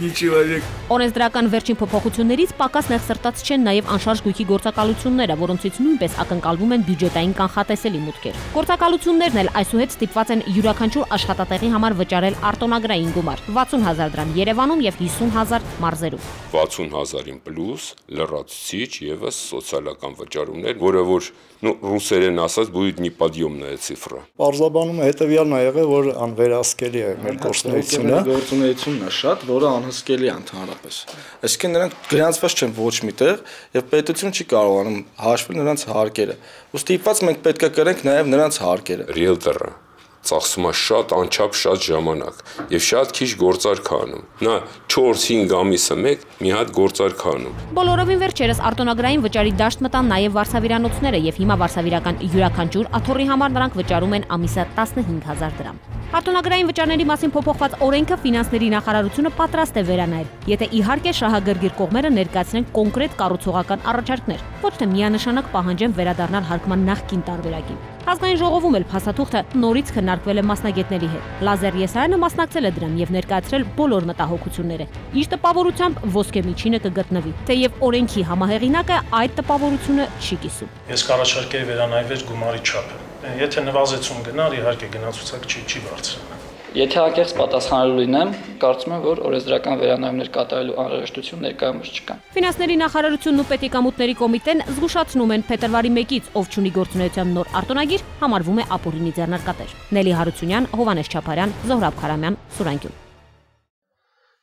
Ничего. Օրենսդրական վերջին փոփոխություններից պակաս նեղսրտած չեն նաև անշարժ գույքի գործակալությունները, որոնցից նույնպես ակնկալվում են բյուջետային կանխատեսելի մուտքեր։ Գործակալություններն էլ այսուհետ ստիպված են յուրաքանչյուր աշխատատեղի համար վճարել արտոնագրային գումար՝ 60000 դրամ Երևանում եւ 50000 մարզերում։ 60000-ին պլյուս լրացուցիչ եւս սոցիալական վճարումներ, որը որ ну ռուսերեն ասած будет неподъемная цифра։ Պարզաբանումը հետեւյալն է եղել, որ անվերահսկելի է մեր գործունեությունը։ Գործունեությունն է շատ, որը անհսկելի է ընդհանրապես։ Այսինքն նրանք գրանցված չեն ոչ միտեղ եւ պետությունը չի կարողանում հաշվել նրանց հարկերը։ Ոստիպված մենք պետքա կրենք նաեւ նրանց հարկերը։ Realtor-ը ծախսում է շատ անչափ շատ ժամանակ եւ շատ քիչ գործարք անում։ Նա 4-5 ամիսը մեկ մի հատ գործարք անում։ Բոլորովին վերջերս արտոնագրային վճարի դաշտ մտան նաեւ վարսավիրանոցները եւ հիմա վարսավիրական յուրաքանչյուր աթոռի համար նրանք վճարում են ամիսը 15000 դրամ։ Արտոնագրային վճարների մասին փոփոխված օրենքը ֆինանսների նախարարությունը պատրաստ է վերանայել, եթե իհարկե շահագրգիռ կողմերը ներկայացնեն կոնկրետ կառուցողական առաջարկներ, ոչ թե միանշանակ պահանջեն վերադառնալ հարկման նախկին տարբերակին։ Ազգային ժողովում էլ փաստաթուղթը նորից քննարկվել է մասնագետների հետ։ Լազեր Եսայանը մասնակցել է դրան եւ ներկայացրել բոլոր մտահոգությունները։ Իր տպավորությամբ ոսկե միջինը կգտնվի, թեև օրենքի համահեղինակը այդ տպավորությունը չի կիսում։ Ես կառաջարկեի վերանայվել գումարի չափը Եթե նվազեցում գնար, իհարկե գնացուցակ չի չի բարձրանա։ Եթե անկեղծ պատասխանելու լինեմ, կարծում եմ, որ օրենսդրական վերանայումներ կատարելու անհրաժեշտություն ներկայումս չկա։ Ֆինանսների նախարարությունն ու պետեկամուտների կոմիտեն զգուշացնում են փետրվարի 1-ից ով ճունի գործունեության նոր արտոնագիր համարվում է ապօրինի ձեռնարկատեր։ Նելի Հարությունյան, Հովանես Չապարյան, Զոհրաբ Խարամյան, Սուրանկյուն։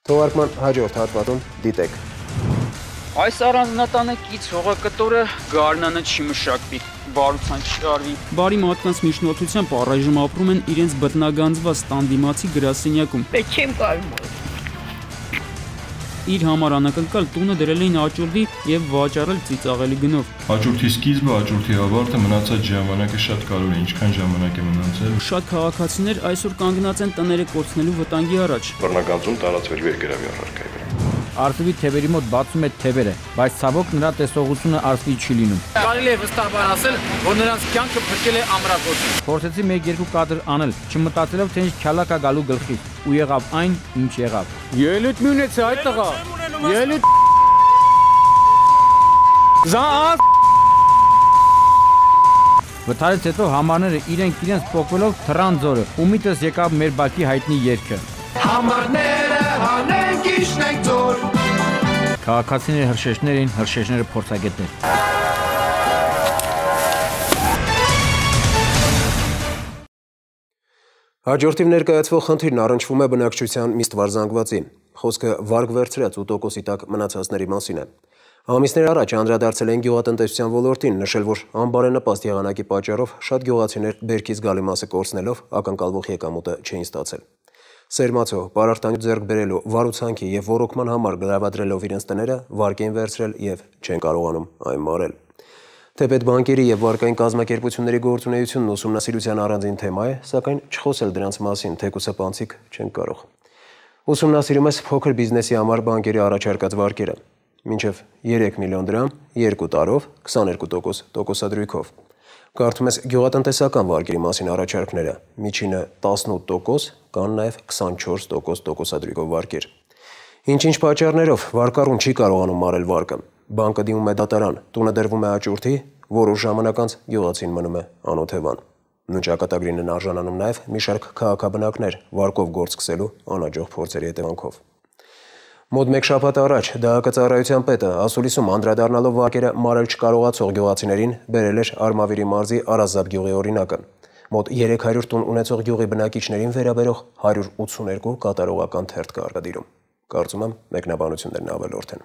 Թողարկման հաջորդ հատվածում դիտեք Այս առանձնատանեկից հողակտորը գարնանը չի մշակվի, բարության չի արվի։ Բարի մարդկանց միջնորդությամբ առայժմ ապրում են իրենց բտնագանձված տանդիմացի գրասենյակում։ Պետք չեմ կարում իր համար անակնկալ տունը դրել էին աճուրդի եւ վաճառել ծիծաղելի գնով։ Աճուրդի սկիզբը, աճուրդի ավարտը մնացած ժամանակը շատ կարևոր է, ինչքան ժամանակ է մնացել։ Շատ քաղաքացիներ այսօր կանգնած են տները կորցնելու վտանգի առաջ։ Բռնագանձում տարածվելու է գրավի առարկայի վրա։ Արծվի թևերի մոտ բացում է թևերը, բայց ցավոք նրա տեսողությունը արծվի չի լինում։ Կարելի է վստահ բան ասել, որ նրանց կյանքը փրկել է ամրակոծը։ Փորձեցի 1-2 կադր անել, չմտածելով թե ինչ քյալակա գալու գլխից, ու եղավ այն, ինչ եղավ։ Ելույթ մի ունեցի այդ տղա։ Ելույթ Զաս Վթարից հետո համարները իրենք իրենց փոխվելով թռան ձորը, ու միտս եկավ մեր բակի հայտնի երգը։ Համարները հանենք իշնենք ձոր Քաղաքացիները հրշեջներ էին, հրշեջները փորձագետներ։ Հաջորդիվ ներկայացվող խնդիրն առնչվում է բնակչության մի ստվար զանգվածի։ Խոսքը վարգ վերցրած 8%-ի տակ մնացածների մասին է։ Ամիսներ առաջ անդրադարձել են գյուղատնտեսության ոլորտին, նշել, որ անբարենպաստ եղանակի պատճառով շատ գյուղացիներ բերքից գալի մասը կորցնելով ակնկալվող եկամուտը չէին ստացել։ Սերմացո, պարարտանյութ ձեռք բերելու, վարուցանքի եւ ոռոգման համար գրավադրելով իրենց տները, վարկ են վերցրել եւ չեն կարողանում այն մարել։ Թեպետ բանկերի եւ վարկային կազմակերպությունների գործունեությունն ուսումնասիրության առանձին թեմա է, սակայն չխոսել դրանց մասին թեկուսը պանցիկ չեն կարող։ Ուսումնասիրում ես փոքր բիզնեսի համար բանկերի առաջարկած վարկերը։ Մինչև 3 միլիոն դրամ 2 տարով 22% տոկոսադրույքով։ Կարդում ես գյուղատնտեսական վարկերի մասին առաջարկները։ Միջինը 18% կան նաև 24% տոկոսադրույքով վարկեր։ Ինչ-ինչ պատճառներով վարկառուն չի կարողանում մարել վարկը բանկը դիմում է դատարան, տունը դրվում է աճուրդի, որոշ ժամանակ անց գյուղացին մնում է անօթևան։ Նույն ճակատագրին են արժանանում նաև մի շարք քաղաքաբնակներ վարկով գործ սկսելու անաջող փորձերի հետևանքով։ Մոտ 1 շաբաթ առաջ ԴԱԿ-ծառայության պետը ասուլիսում անդրադառնալով վարկերը մարել չկարողացող գյուղացիներին բերել էր Արմավիրի մարզի Արազապ գյուղի օրինակը։ Մոտ 300 տուն ունեցող գյուղի բնակիչներին վերաբերող 182 կատարողական թերթ կա արկադիրում։ Կարծում եմ մեկնաբանություններն ավելորդ են։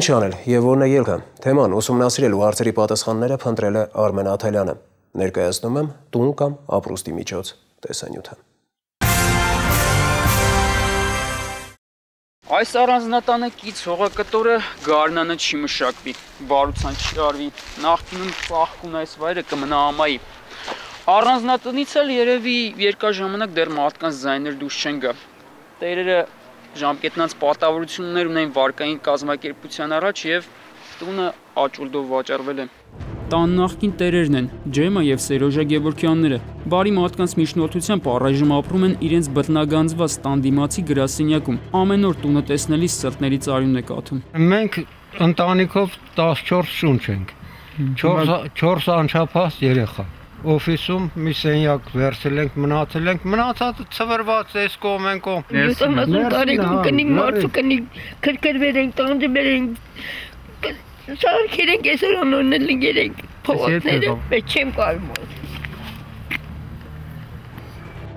Ինչ անել եւ որն է ելքը։ Թեման ուսումնասիրելու հարցերի պատասխանները փնտրել է Արմեն Աթալյանը։ Ներկայացնում եմ տուն կամ ապրուստի միջոց տեսանյութը։ Այս առանձնատանը կից հողակտորը գարնանը չի մշակվի, բարուցան չի արվի, նախկինում ծաղկուն այս վայրը կմնա ամայի։ Առանձնատնից էլ երևի երկար ժամանակ դեռ մարդկանց զայներ դուրս չեն գա։ Տերերը ժամկետնանց պարտավորություններ ունեն վարկային կազմակերպության առաջ եւ տունը աճուլդով վաճառվել է։ Տան նախկին տերերն են Ջեմա եւ Սերոժա Գևորքյանները։ Բարի մարդկանց միջնորդությամբ առայժմ ապրում են իրենց բտնագանձված տան դիմացի գրասենյակում։ Ամեն օր տունը տեսնելիս սրտների ծարյուն է կաթում։ Մենք ընտանիքով 14 շունչ ենք։ 4 4 անչափահաս երեխա օֆիսում մի սենյակ վերցել ենք, մնացել ենք, մնացածը ցվրված է կողմ են կողմ։ 70 տարեկան կնիկ մարդու կնիկ քրքրվեր ենք, տանջվել ենք։ Սարքեր ենք, այսօր անոնն լիներ ենք փողոցները, բայց չեմ կարում։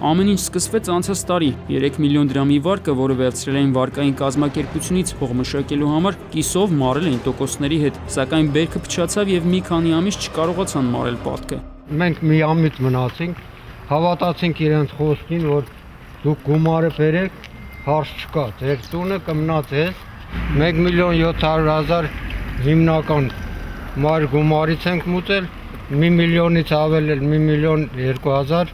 Ամեն ինչ սկսվեց անցած տարի 3 միլիոն դրամի վարկը, որը վերցրել էին վարկային կազմակերպությունից հող մշակելու համար, կիսով մարել էին տոկոսների հետ, սակայն բերքը փչացավ եւ մի քանի ամիս չկարողացան մարել պատկը մենք միամիտ մնացինք, հավատացինք իրենց խոսքին, որ դուք գումարը բերեք, հարց չկա, ձեր տունը կմնա ձեզ 1 միլիոն 700 հազար հիմնական մար գումարից ենք մուծել, 1 միլիոնից ավել էլ 1 միլիոն 200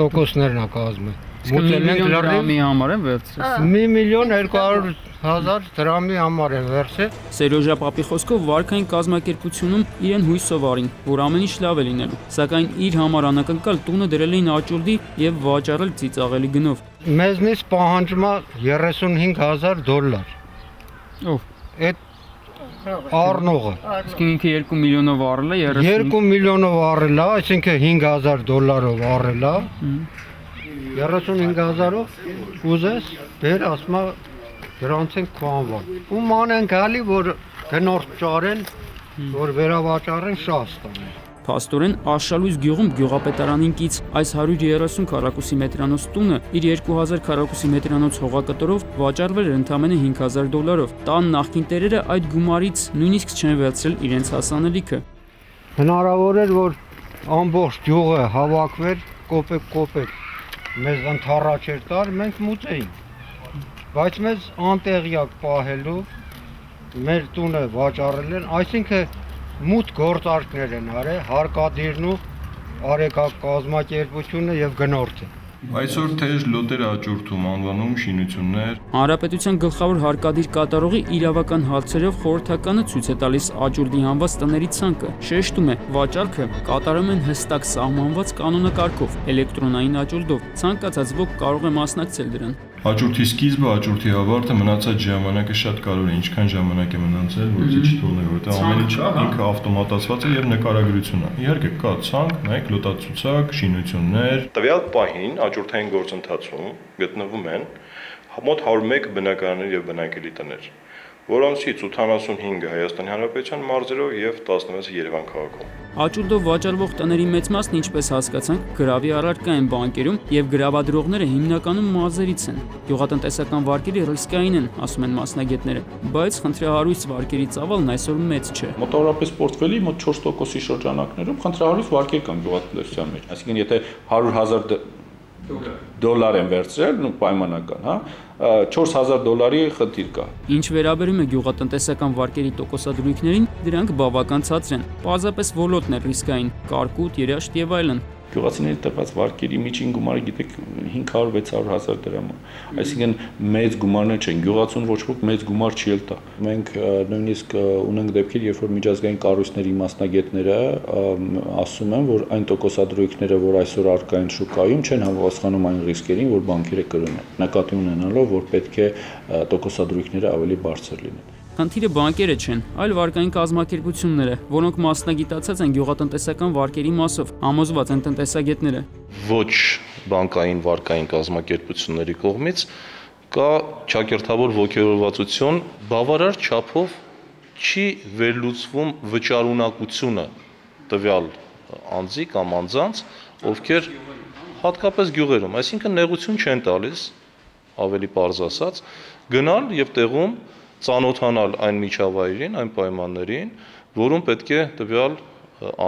տոկոսներն ա կազմել։ Մուծել ենք լրիվ համար են վերցրել։ 1 միլիոն 200 1000 դրամի համար է վերցել։ Սերոժա Պապի խոսքով վարկային կազմակերպությունում իրեն հույսով արին, որ ամեն ինչ լավ է լինելու, սակայն իր համար անակնկալ տունը դրել էին աճուրդի եւ վաճառել ծիծաղելի գնով։ Մեզնից պահանջում է 35000 դոլար։ Ով։ Այդ առնողը։ Իսկ ինքը 2 միլիոնով առել է 30 2 միլիոնով առել է, այսինքն 5000 դոլարով առել է։ 35000-ով ուզես, դեր ասում դրանց են քվանվան։ Ու ման են գալի, որ գնորդ ճարեն, որ վերավաճառեն շահ ստանան։ Փաստորեն Աշալույս գյուղում գյուղապետարանին կից այս 130 քառակուսի մետրանոց տունը իր 2000 քառակուսի մետրանոց հողակտորով վաճառվել էր ընդամենը 5000 դոլարով։ Տան նախկին տերերը այդ գումարից նույնիսկ չեն վերցրել իրենց հասանելիքը։ Հնարավոր էր, որ ամբողջ գյուղը հավաքվեր կոպեկ-կոպեկ մեզ ընթառաջ էր տար, մենք մուծեինք բայց մեզ անտեղյակ պահելով մեր տունը վաճառել են, այսինքն մութ գործարքներ են արել հարկադիրն ու արեկակ կազմակերպությունը եւ գնորդը Այսօր թեժ լոտեր աճուրդում անվանում շինություններ։ Հանրապետության գլխավոր հարկադիր կատարողի իրավական հարցերով խորհրդականը ցույց է տալիս աճուրդի հանված տների ցանկը։ Շեշտում է, վաճառքը կատարում են հստակ սահմանված կանոնակարգով, էլեկտրոնային աճուրդով։ Ցանկացած ոք կարող է մասնակցել դրան։ Աճուրդի սկիզբը, աճուրդի ավարտը, մնացած ժամանակը շատ կարևոր է, ինչքան ժամանակ է մնացել, որից չթողնի, որովհետեւ ամեն ինչ ինքը ավտոմատացված է եւ նկարագրություն է։ Իհարկե կա ցանկ, նայեք լոտացուցակ, շինություններ։ Տվյալ պահին աճուրդային գործընթացում գտնվում են մոտ 101 բնակարաններ եւ բնակելի տներ, որոնցից 85-ը Հայաստանի Հանրապետության մարզերով եւ 16-ը Երևան քաղաքում։ Աճուրդով վաճառվող տների մեծ մասն, ինչպես հասկացանք, գրավի առարկա են բանկերում եւ գրավադրողները հիմնականում մարզերից են։ Գյուղատնտեսական վարկերը ռիսկային են, ասում են մասնագետները, բայց խնդրահարույց վարկերի ծավալն այսօր մեծ չէ։ Մոտավորապես պորտֆելի մոտ 4%-ի շրջանակներում խնդրահարույց վարկեր կան գյուղատնտեսության մեջ։ Այսինքն եթե 100.000 դոլար են վերցրել, նո պայմանական, հա, 4000 դոլարի խնդիր կա։ Ինչ վերաբերում է գյուղատնտեսական վարկերի տոկոսադրույքներին, դրանք բավական ցածր են։ Պարզապես ոլոտն է ռիսկային՝ կարկուտ, երաշտ եւ այլն գյուղացիների տրված վարկերի միջին գումարը գիտեք 500-600 հազար դրամ է։ Այսինքն մեծ գումարներ չեն։ Գյուղացուն ոչ ոք մեծ գումար չի էլ տա։ Մենք նույնիսկ ունենք դեպքեր, երբ որ միջազգային կառույցների մասնագետները ասում են, որ այն տոկոսադրույքները, որ այսօր արկա են շուկայում, չեն համապատասխանում այն ռիսկերին, որ բանկերը կրում են։ Նկատի ունենալով, որ պետք է տոկոսադրույքները ավելի բարձր լինեն։ Խնդիրը բանկերը չեն, այլ վարկային կազմակերպությունները, որոնք մասնագիտացած են գյուղատնտեսական վարկերի մասով, համոզված են տնտեսագետները։ Ոչ բանկային վարկային կազմակերպությունների կողմից կա ճակերտավոր ողջերվածություն, բավարար չափով չի վերլուծվում վճարունակությունը տվյալ անձի կամ անձանց, ովքեր հատկապես գյուղերում, այսինքն նեղություն չեն տալիս, ավելի པարզ ասած, գնալ եւ տեղում ծանոթանալ այն միջավայրին, այն պայմաններին, որում պետք է տվյալ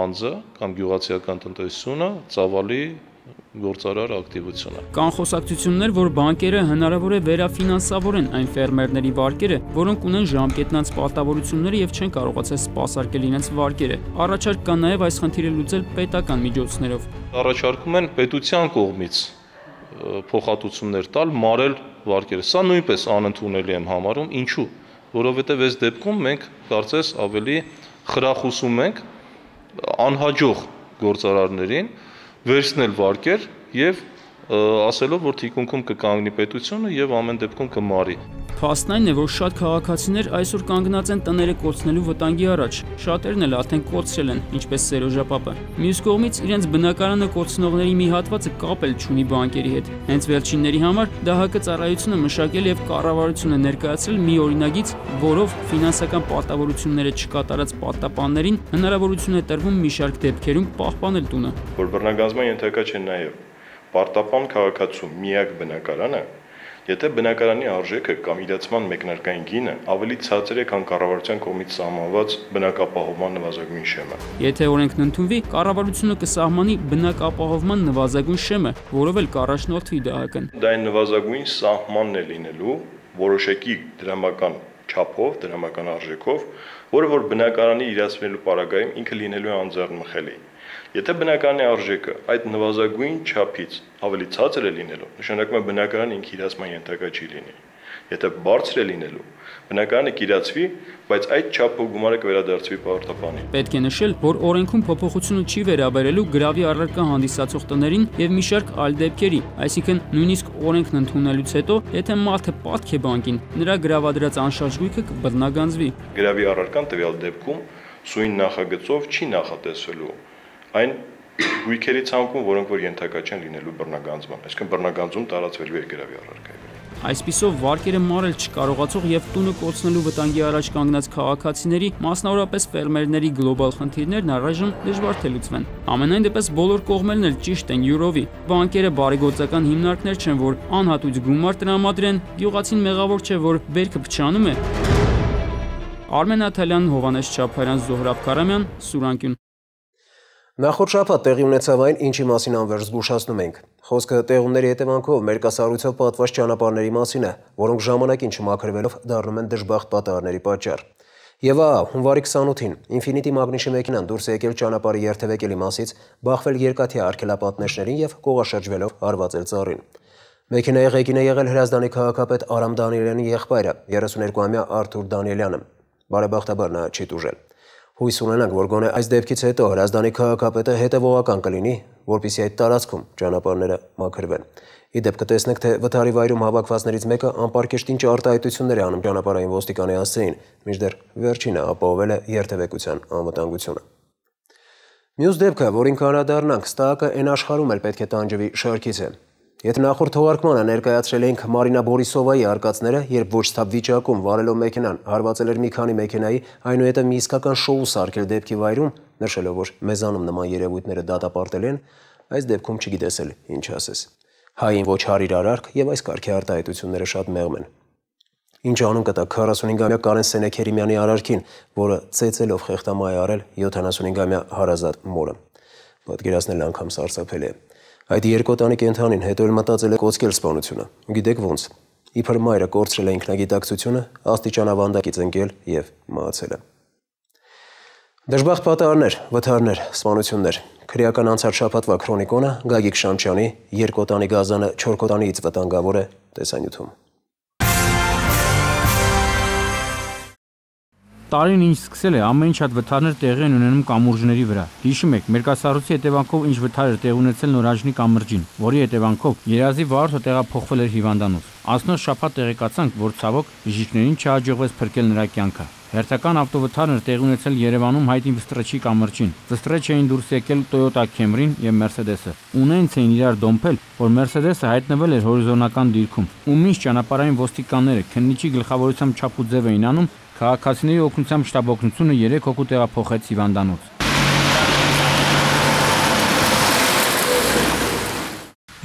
անձը կամ գյուղացիական տնտեսությունը ծավալի գործարար ակտիվությունը։ Կան խոսակցություններ, որ բանկերը հնարավոր է վերաֆինանսավորեն այն ֆերմերների վարկերը, որոնք ունեն ժամկետնանց պարտավորությունները եւ չեն կարողացել սպասարկել իրենց վարկերը։ Առաջարկ կա նաեւ այս խնդիրը լուծել պետական միջոցներով։ Առաջարկում են պետության կողմից փոխհատուցումներ տալ, մարել վարկերը։ Սա նույնպես անընդունելի եմ համարում, ինչու՞ որովհետև այս դեպքում մենք կարծես ավելի խրախուսում ենք անհաջող գործարարներին վերցնել վարկեր եւ ասելով, որ թիկունքում կկանգնի պետությունը եւ ամեն դեպքում կմարի։ Փաստն այն է, որ շատ քաղաքացիներ այսօր կանգնած են տները կորցնելու վտանգի առաջ։ Շատերն էլ արդեն կորցրել են, ինչպես Սերոժապապը։ Մյուս կողմից իրենց բնակարանը կորցնողների մի հատվածը կապել չունի բանկերի հետ։ Հենց վերջինների համար ԴՀԿ ծառայությունը մշակել եւ կառավարությունը ներկայացրել մի օրինագիծ, որով ֆինանսական պարտավորությունները չկատարած պատտապաններին հնարավորություն է տրվում մի շարք դեպքերում պահպանել տունը։ Որ բռնագազման ենթակա չեն նաեւ պարտապան քաղաքացու միակ բնակարանը, եթե բնակարանի արժեքը կամ իրացման մեկնարկային գինը ավելի ցածր է, քան կառավարության կողմից սահմանված բնակապահովման նվազագույն շեմը։ Եթե օրենքն ընդունվի, կառավարությունը կսահմանի բնակապահովման նվազագույն շեմը, որով էլ կառաջնորդվի ԴՀԿ-ն։ Դա այն նվազագույն սահմանն է լինելու որոշակի դրամական չափով, դրամական արժեքով, որը որ բնակարանի իրացվելու պարագայում ինքը լինելու է անձեռնմխելի։ Եթե բնակարանի արժեքը այդ նվազագույն չափից ավելի ցածր է լինելու, նշանակում է բնակարանը ինքը իրացման ենթակա չի լինի։ Եթե բարձր է լինելու, բնակարանը կիրացվի, բայց այդ չափով գումարը կվերադարձվի պարտապանին։ Պետք է նշել, որ օրենքում փոփոխությունը չի վերաբերելու գրավի առարկա հանդիսացող տներին եւ մի շարք այլ դեպքերի, այսինքն նույնիսկ օրենքն ընդունելուց հետո, եթե մարդը պատք է բանկին, նրա գրավադրած անշարժ գույքը կբռնագանձվի։ Գրավի առարկան տվյալ դեպքում սույն նախագծով չի նախատեսվելու այն գույքերի ցանկում, որոնք որ ենթակա չեն լինելու բռնագանձման, այսինքն բռնագանձում տարածվելու է գրավի առարկայի վրա։ Այսպիսով վարկերը մարել չկարողացող եւ տունը կորցնելու վտանգի առաջ կանգնած քաղաքացիների, մասնավորապես ֆերմերների գլոբալ խնդիրներն առայժմ դժվար թե լուծվեն։ Ամենայն դեպս բոլոր կողմերն էլ ճիշտ են յուրովի։ Բանկերը բարեգործական հիմնարկներ չեն, որ անհատույց գումար տրամադրեն, գյուղացին մեղավոր չէ, որ βέρքը փչանում է։ Արմեն Աթալյան, Հովանես Չապարյան, Զոհրաբ Կարամյան, Սուրանքյուն Նախորդ շաբաթ տեղի ունեցավ այն, ինչի մասին անվերջ զգուշացնում ենք։ Խոսքը տեղումների հետևանքով մերկասառույցով պատված ճանապարհների մասին է, որոնք ժամանակին չմաքրվելով դառնում են դժբախտ պատահարների պատճառ։ Եվ ահա, հունվարի 28-ին Infinity Magnus-ի մեքենան դուրս է եկել ճանապարհի երթևեկելի մասից, բախվել երկաթի արկելապատնեշներին եւ կողաշրջվելով հարվածել ծառին։ Մեքենայի ղեկին է եղել Հրազդանի քաղաքապետ Արամ Դանիելյանի եղբայրը, 32-ամյա Արթուր Դանիելյանը։ Բարեբախտաբար նա չի տուժել։ Հույս ունենանք, որ գոնե այս դեպքից հետո Հրազդանի քաղաքապետը հետևողական կլինի, որpիսի այդ տարածքում ճանապարհները մաքրվեն։ Իդեպ կտեսնեք, թե վթարի վայրում հավաքվածներից մեկը անպարկեշտ ինչ արտահայտություններ է անում ճանապարհային ոստիկանի հասցեին, մինչդեռ վերջինը ապահովել է երթևեկության անվտանգությունը։ Մյուս դեպքը, որին կանադառնանք, ստակը այն աշխարհում էլ պետք է տանջվի շարքից է։ Եթե նախորդ թողարկմանը ներկայացրել էինք Մարինա Բորիսովայի արկածները, երբ ոչ սթափ վիճակում վարելով մեքենան հարվածել էր մի քանի մեքենայի, այնուհետև մի իսկական շոու սարքել դեպքի վայրում, նշելով, որ մեզանում նման երևույթները դատապարտել են, այս դեպքում չգիտես էլ ինչ ասես։ Հային ոչ հարիր արարք եւ այս կարգի արտահայտությունները շատ մեղմ են։ Ինչ անուն կտա 45-ամյա Կարեն Սենեքերիմյանի արարքին, որը ծեծելով խեղտամայ արել 75-ամյա հարազատ մորը։ Պատկերացնել անգամ սարսափել է։ Այդ երկոտանի կենթանին հետո էլ մտածել է կոծկել սպանությունը։ Գիտեք ոնց։ Իբր մայրը կորցրել է ինքնագիտակցությունը, աստիճանավանդակից ընկել եւ մահացել է։ Դժբախտ պատահարներ, վթարներ, սպանություններ։ Քրեական անցած շաբաթվա քրոնիկոնը Գագիկ Շամչյանի երկոտանի գազանը չորկոտանիից վտանգավոր է տեսանյութում։ տարին ինչ սկսել է, ամեն ինչ շատ վթարներ տեղի են ունենում կամուրջների վրա։ Հիշում եք, մերկասառույցի հետևանքով ինչ վթար էր տեղ ունեցել Նորաջնի կամրջին, որի հետևանքով Երազի վարորդը տեղափոխվել էր հիվանդանոց։ Անցնող շաբաթ տեղեկացանք, որ ցավոք բժիշկներին չհաջողվեց փրկել նրա կյանքը։ Հերթական ավտովթարն էր տեղի ունեցել Երևանում հայտի Վստրեչի կամրջին։ Վստրեչ էին դուրս եկել Toyota Camry-ն եւ Mercedes-ը։ Ունենց էին իրար դոմփել, որ Mercedes-ը հայտնվել էր հորիզոնական դիրքում։ Ու միշտ ճանապարհային ոստիկանները քննիչի գլխավորությամբ չափուձև էին անում, Քաղաքացիների օգնությամբ շտաբօգնությունը 3 հոգու տեղափոխեց հիվանդանոց։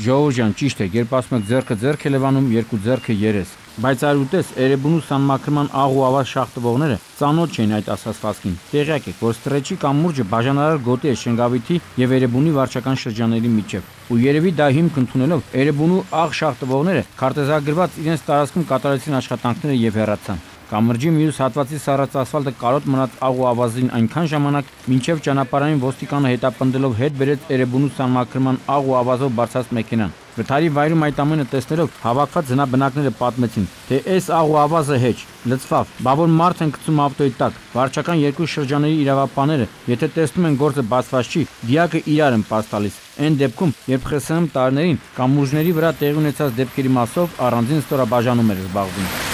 Ժողովրդյան ճիշտ է, երբ ասում եք ձերքը ձերք է լևանում, երկու ձերքը երես։ Բայց այլ ուտես Էրեբունու սանմակրման աղ ու ավար շախտվողները ծանոթ չէին այդ ասացվածքին։ Տեղյակ եք, որ ստրեչի կամուրջը բաժանարար գոտի է Շենգավիթի եւ Էրեբունի վարչական շրջանների միջև։ Ու երևի դա հիմք ընդունելով Էրեբունու աղ շախտվողները քարտեզագրված իրենց տարածքում կատարեցին աշխատանքները եւ հեռացան։ Կամրջի մյուս հատվածի սառած ասֆալտը կարոտ մնաց աղ ու ավազին այնքան ժամանակ, մինչև ճանապարհային ոստիկանը հետապնդելով հետ բերեց Էրեբունու սանմակրման աղ ու ավազով բարձած մեքենան։ Վթարի վայրում այդ ամենը տեսնելով հավաքված զնաբնակները պատմեցին, թե այս աղ ու ավազը հեչ, լծվավ, բա որ մարդ են գցում ավտոյի տակ։ Վարչական երկու շրջանների իրավապանները, եթե տեսնում են գործը բացված չի, դիակը իրար են պաս տալիս։ Այն դեպքում, երբ ԽՍՀՄ տարիներին կամուրջների վրա տեղի ունեցած դեպքերի մասով առանձին ստորաբաժանում էր զբաղվում։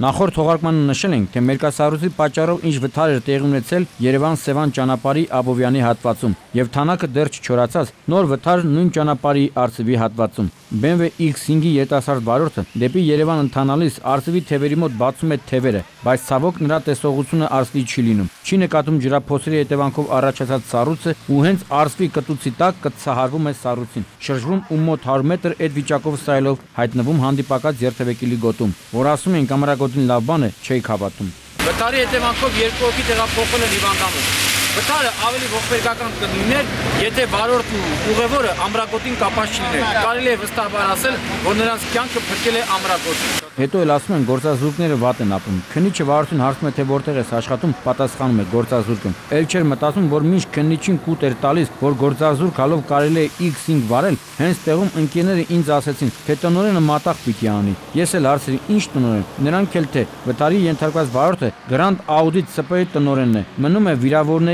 Նախորդ թողարկմանը նշել ենք, թե մերկասառույցի պատճառով ինչ վթար էր տեղի ունեցել Երևան-Սևան ճանապարհի Աբովյանի հատվածում, եւ թանակը դեռ չչորացած նոր վթար նույն ճանապարհի Արծվի հատվածում։ BMW X5-ի երիտասարդ վարորդը դեպի Երևան ընթանալիս Արծվի թևերի մոտ բացում է թևերը, բայց ցավոք նրա տեսողությունը Արծվի չի լինում։ Չի նկատում ջրափոսերի հետևանքով առաջացած սառույցը ու հենց Արծվի կտուցի տակ կցահարվում է սառույցին։ Շրջվում ու մոտ 100 մետր այդ վիճակով սայլով հայտնվում հանդիպակաց երթևեկիլի գոտում, որ ասում են կամարագոտին լավ բան է, չէի հավատում։ Վտարի հետևանքով երկու հոգի տեղափոխվել են հիվանդանոց։ Վթարը ավելի ողբերգական կլիներ, եթե վարորդն ու ուղևորը ամրակոտին կապած չլիներ։ Կարելի է վստահաբար ասել, որ նրանց կյանքը փրկել է ամրակոտը։ Հետո էլ ասում են գործազուրկները վատ են ապրում։ Քնիչը վարորդին հարցում է թե որտեղ ես աշխատում, պատասխանում է գործազուրկը։ Էլ չէր մտածում, որ միշտ քնիչին կուտ էր տալիս, որ գործազուրկ հալով կարելի է X5 վարել, հենց տեղում ընկերները ինձ ասեցին, թե տնորենը մատաղ պիտի անի։ Ես էլ հարցրի, ինչ տնորեն։ Նրանք էլ թե վտարի ենթարկված վարորդը Grand Audit SP-ի տնորենն է։ Մնում է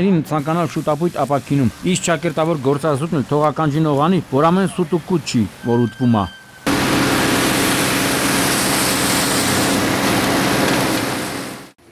վիրավորներին ցանկանալ շուտապույտ ապակինում։ Իսկ ճակերտավոր գործազուրկն թողական ջինողանի, որ ամեն սուտ ու կուտ չի, որ ուտվում է։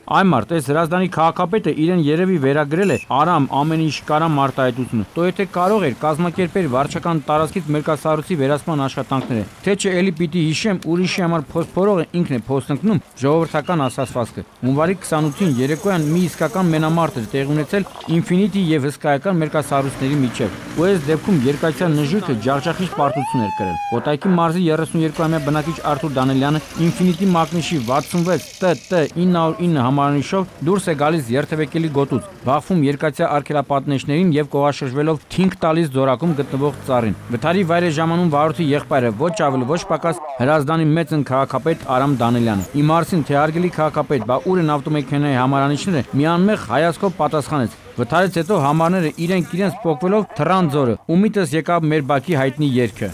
Այն մարդ, այս Հրազդանի քաղաքապետը իրեն երևի վերագրել է Արամ ամեն ինչ կարամ արտահայտությունը։ Տո եթե կարող էր կազմակերպել վարչական տարածքից մերկասառույցի վերացման աշխատանքները, թե չէ էլի պիտի հիշեմ ուրիշի համար փոսփորողը ինքն է փոստընկնում ժողովրդական ասացվածքը։ Հունվարի 28-ին երեկոյան մի իսկական մենամարտ էր տեղ ունեցել Infinity եւ հսկայական մերկասառույցների միջև։ Ու այս դեպքում երկայցյան նժույգը ջախջախիչ պարտություն էր կրել։ Կոտայքի մարզի 32-ամյա բնակիչ Արթուր Դանելյանը Infinity մագնիշի 66 TT 909 համարանիշով դուրս է գալիս երթևեկելի գոտուց, բախվում երկաթյա արգելապատնեշներին եւ կողաշրջվելով թինք տալիս զորակում գտնվող ծառին։ Վթարի վայր է ժամանում վարորդի եղբայրը ոչ ավել ոչ պակաս Հրազդանի մեծն քաղաքապետ Արամ Դանելյանը։ Իմ արցին թե արգելի քաղաքապետ, բա ուր են ավտոմեքենայի համարանիշները, մի անմեղ հայացքով պատասխանեց. Վթարից հետո համարները իրենք իրենց փոխվելով թռան ձորը։ Ու միտս եկավ մեր բակի հայտնի երգը։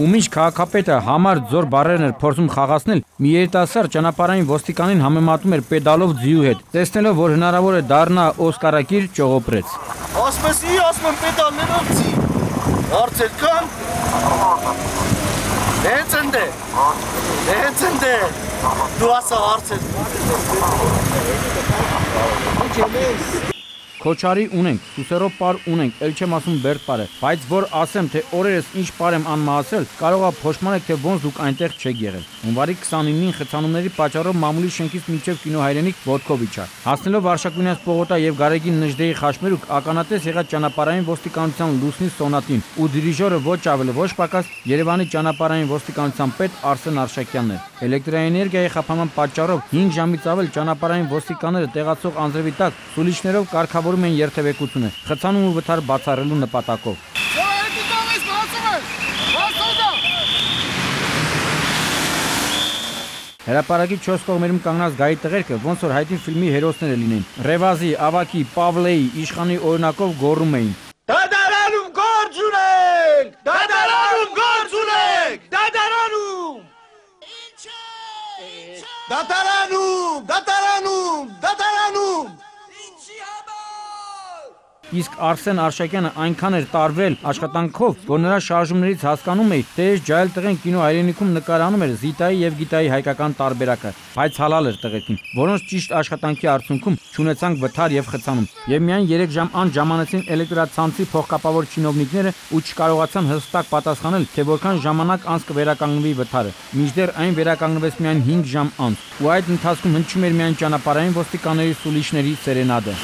Ու մինչ քաղաքապետը համար ձոր բարերն էր փորձում խաղացնել, մի երիտասարդ ճանապարհային ոստիկանին համեմատում էր պեդալով ձիու հետ։ Տեսնելով, որ հնարավոր է դառնա Օսկարակիր, ճողոպրեց։ Ասպեսի ասում պեդալներով ձի։ Հարցեր կան։ Հենց ընդ է։ Հենց ընդ է։ Դու ասա հարցեր։ Ինչ ես։ Քոչարի ունենք, սուսերով պար ունենք, ել չեմ ասում Բերտ պարը, բայց որ ասեմ, թե օրերս ինչ պար եմ անմահացել, կարող է փոշմանեք, թե ոնց դուք այնտեղ չեք եղել։ Հունվարի 29-ին խցանումների պատճառով մամուլի շենքից մինչև կինոհայրենիք ոտքով իջա։ Հասնելով Վարշակունյաց պողոտա եւ Գարեգին Նժդեի խաչմերուկ ականատես եղած ճանապարհային ոստիկանության լուսնի սոնատին ու դիրիժորը ոչ ավելի ոչ պակաս Երևանի ճանապարհային ոստիկանության պետ Արսեն Արշակյանն էր։ Էլեկտրաէներգիայի խափանման պատճառով 5 ժամից ավել ճանապարհային ոստիկանները տեղացող անձրևի տակ սուլիչներով կարգավորում են երթևեկությունը, խցանում ու վթար բացառելու նպատակով։ Հրապարակի 4 կողմերում կանգնած գայի տղերքը ոնց որ հայտնի ֆիլմի հերոսները լինեն։ Ռևազի, Ավակի, Պավլեի, Իշխանի օրինակով գոռում էին. Դադարանում գործ ունենք! Դադարանում գործ ունենք! Դադարանում! Դատարանում, դատարանում, Իսկ Արսեն Արշակյանը այնքան էր տարվել աշխատանքով, որ նրա շարժումներից հասկանում էի, թե այս ջայլ տղեն կինո հայրենիքում նկարանում էր Զիտայի եւ Գիտայի հայկական տարբերակը, բայց հալալ էր տղեկին, որոնց ճիշտ աշխատանքի արդյունքում ճանաչանք վթար եւ խցանում։ Եվ միայն 3 ժամ անց ժամանեցին էլեկտրացանցի փոխկապավոր չինովնիկները ու չկարողացան հստակ պատասխանել, թե որքան ժամանակ անց կվերականգնվի վթարը։ Մինչդեռ այն վերականգնվեց միայն 5 ժամ անց։ Ու այդ ընթացքում հնչում էր միայն ճանապարհային ոստիկանների սուլիշների սերենադը։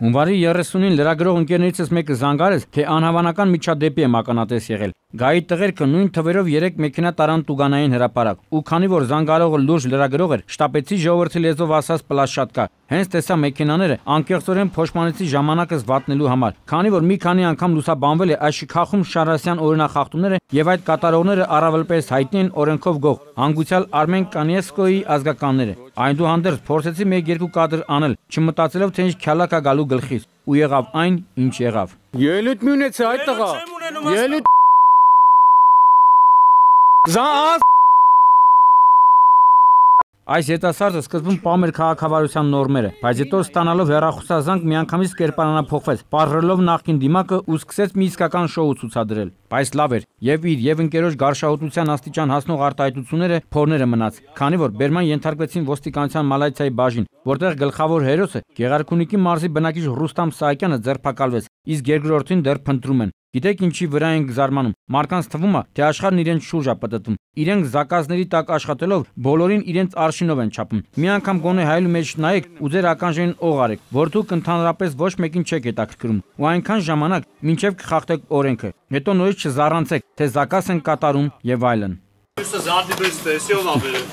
Հունվարի 30-ին լրագրող ընկերներիցս մեկը զանգարեց, թե անհավանական միջադեպի եմ ականատես եղել։ Գայի տղերքը նույն թվերով 3 մեքենա տարան Տուգանային հրապարակ։ Ու քանի որ զանգարողը լուրջ լրագրող էր, շտապեցի ժողովրդի լեզվով ասած պլաս շատ կա։ Հենց տեսա մեքենաները անկեղծորեն փոշմանեցի ժամանակս վատնելու համար։ Քանի որ մի քանի անգամ լուսաբանվել է այս Շիքախում Շարասյան օրինախախտումները եւ այդ կատարողները առավելպես հայտնի են օրենքով գող հանգուցյալ Արմեն Կանիեսկոյի ազգականները։ Այնուհանդերձ փորձեցի 1-2 կադր անել, չմտածելով թե ինչ քյալակա գալու գլխից ու եղավ այն, ինչ եղավ։ Ելույթ մի ունեցա այդ տղա։ Ելույթ Զազ Այս յետասարդը սկզբում պամ էր քաղաքավարության նորմերը, բայց հետո ստանալով հերախոսազանգ միանգամից կերպարանափոխվեց, բարձրելով նախկին դիմակը ու սկսեց մի իսկական շոու ցուցադրել։ Բայց լավ էր, եւ իր եւ ընկերոջ գարշահոտության աստիճան հասնող արտահայտությունները փորները մնաց, քանի որ Բերման ենթարկվեցին ոստիկանության մալայցիայի բաժին, որտեղ գլխավոր հերոսը Գեղարքունիքի մարզի բնակիչ Ռուստամ Սահակյանը ձերբակալվեց, իսկ երկրորդին դեռ փնտրում են։ Գիտեք ինչի վրա են զարմանում։ Մարկանց թվում է, թե աշխարհն իրենց շուրջ է պատտում։ Իրենք զակազների տակ աշխատելով բոլորին իրենց արշինով են չափում։ Մի անգամ գոնե հայելու մեջ նայեք ու ձեր ականջերին օղ արեք, որ դուք ընդհանրապես ոչ մեկին չեք հետաքրքրում։ Ու այնքան ժամանակ, մինչև կխախտեք օրենքը։ Հետո նորից չզառանցեք, թե զակաս են կատարում եւ այլն։ Սա զարդի բես տեսիով ապերը։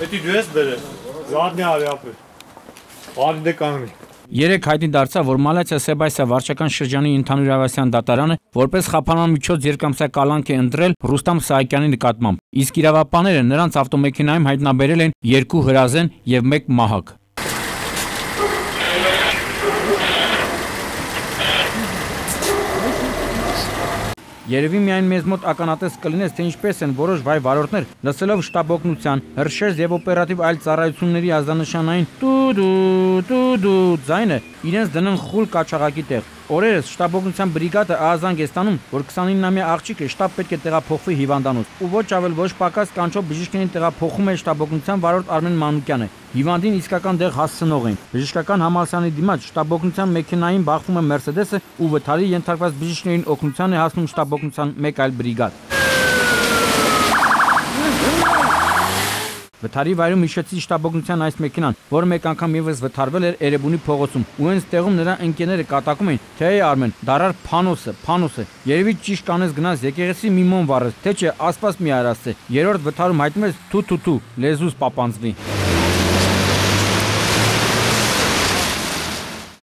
Էդի դու ես բերել։ Զարդնի արի ապեր։ Արի դե կանգնի։ Երեք հայտնի դարձավ, որ Մալացիա Սեբայսիա վարչական շրջանի ընդհանուր իրավասության դատարանը որպես խափանման միջոց երկամսյա կալանք է ընտրել Ռուստամ Սահակյանի նկատմամբ։ Իսկ իրավապանները նրանց ավտոմեքենայում հայտնաբերել են երկու հրազեն եւ մեկ մահակ։ Երևի միայն մեզ մոտ ականատես կլինես, թե ինչպես են որոշ վայ վարորդներ լսելով շտաբօգնության, հրշեջ եւ օպերատիվ այլ ծառայությունների ազդանշանային տու-դու տու-դու ձայնը իրենց դնեն խուլ կաչաղակի տեղ։ Օրերս շտաբօգնության բրիգադը ահազանգ է ստանում, որ 29-ամյա աղջիկը շտաբ պետք է տեղափոխվի հիվանդանոց։ Ու ոչ ավել ոչ պակաս կանչով բժիշկներին տեղափոխում է շտաբօգնության վարորդ Արմեն Մանուկյանը։ Հիվանդին իսկական դեղ հասցնող են։ Բժշկական համալսարանի դիմաց շտաբօգնության մեքենային բախվում է Մերսեդեսը ու վթարի ենթարկված բժիշկներին օգնության է հասնում շտաբօգնության մեկ այլ բրիգադ։ Վթարի վայրում հիշեցի շտաբօգնության այս մեքենան, որը մեկ անգամ եւս վթարվել էր Էրեբունի փողոցում։ Ու հենց տեղում նրա ընկերները կատակում էին, թե «Է Արմեն, դարար փանոսը, փանոսը»։ Երևի ճիշտ կանես գնաս եկեղեցի մի մոմ վառես, թե չէ, ասպաս մի արածե։ Երրորդ վթարում հայտնվեց թու-թու-թու, լեզուս պապանձվի։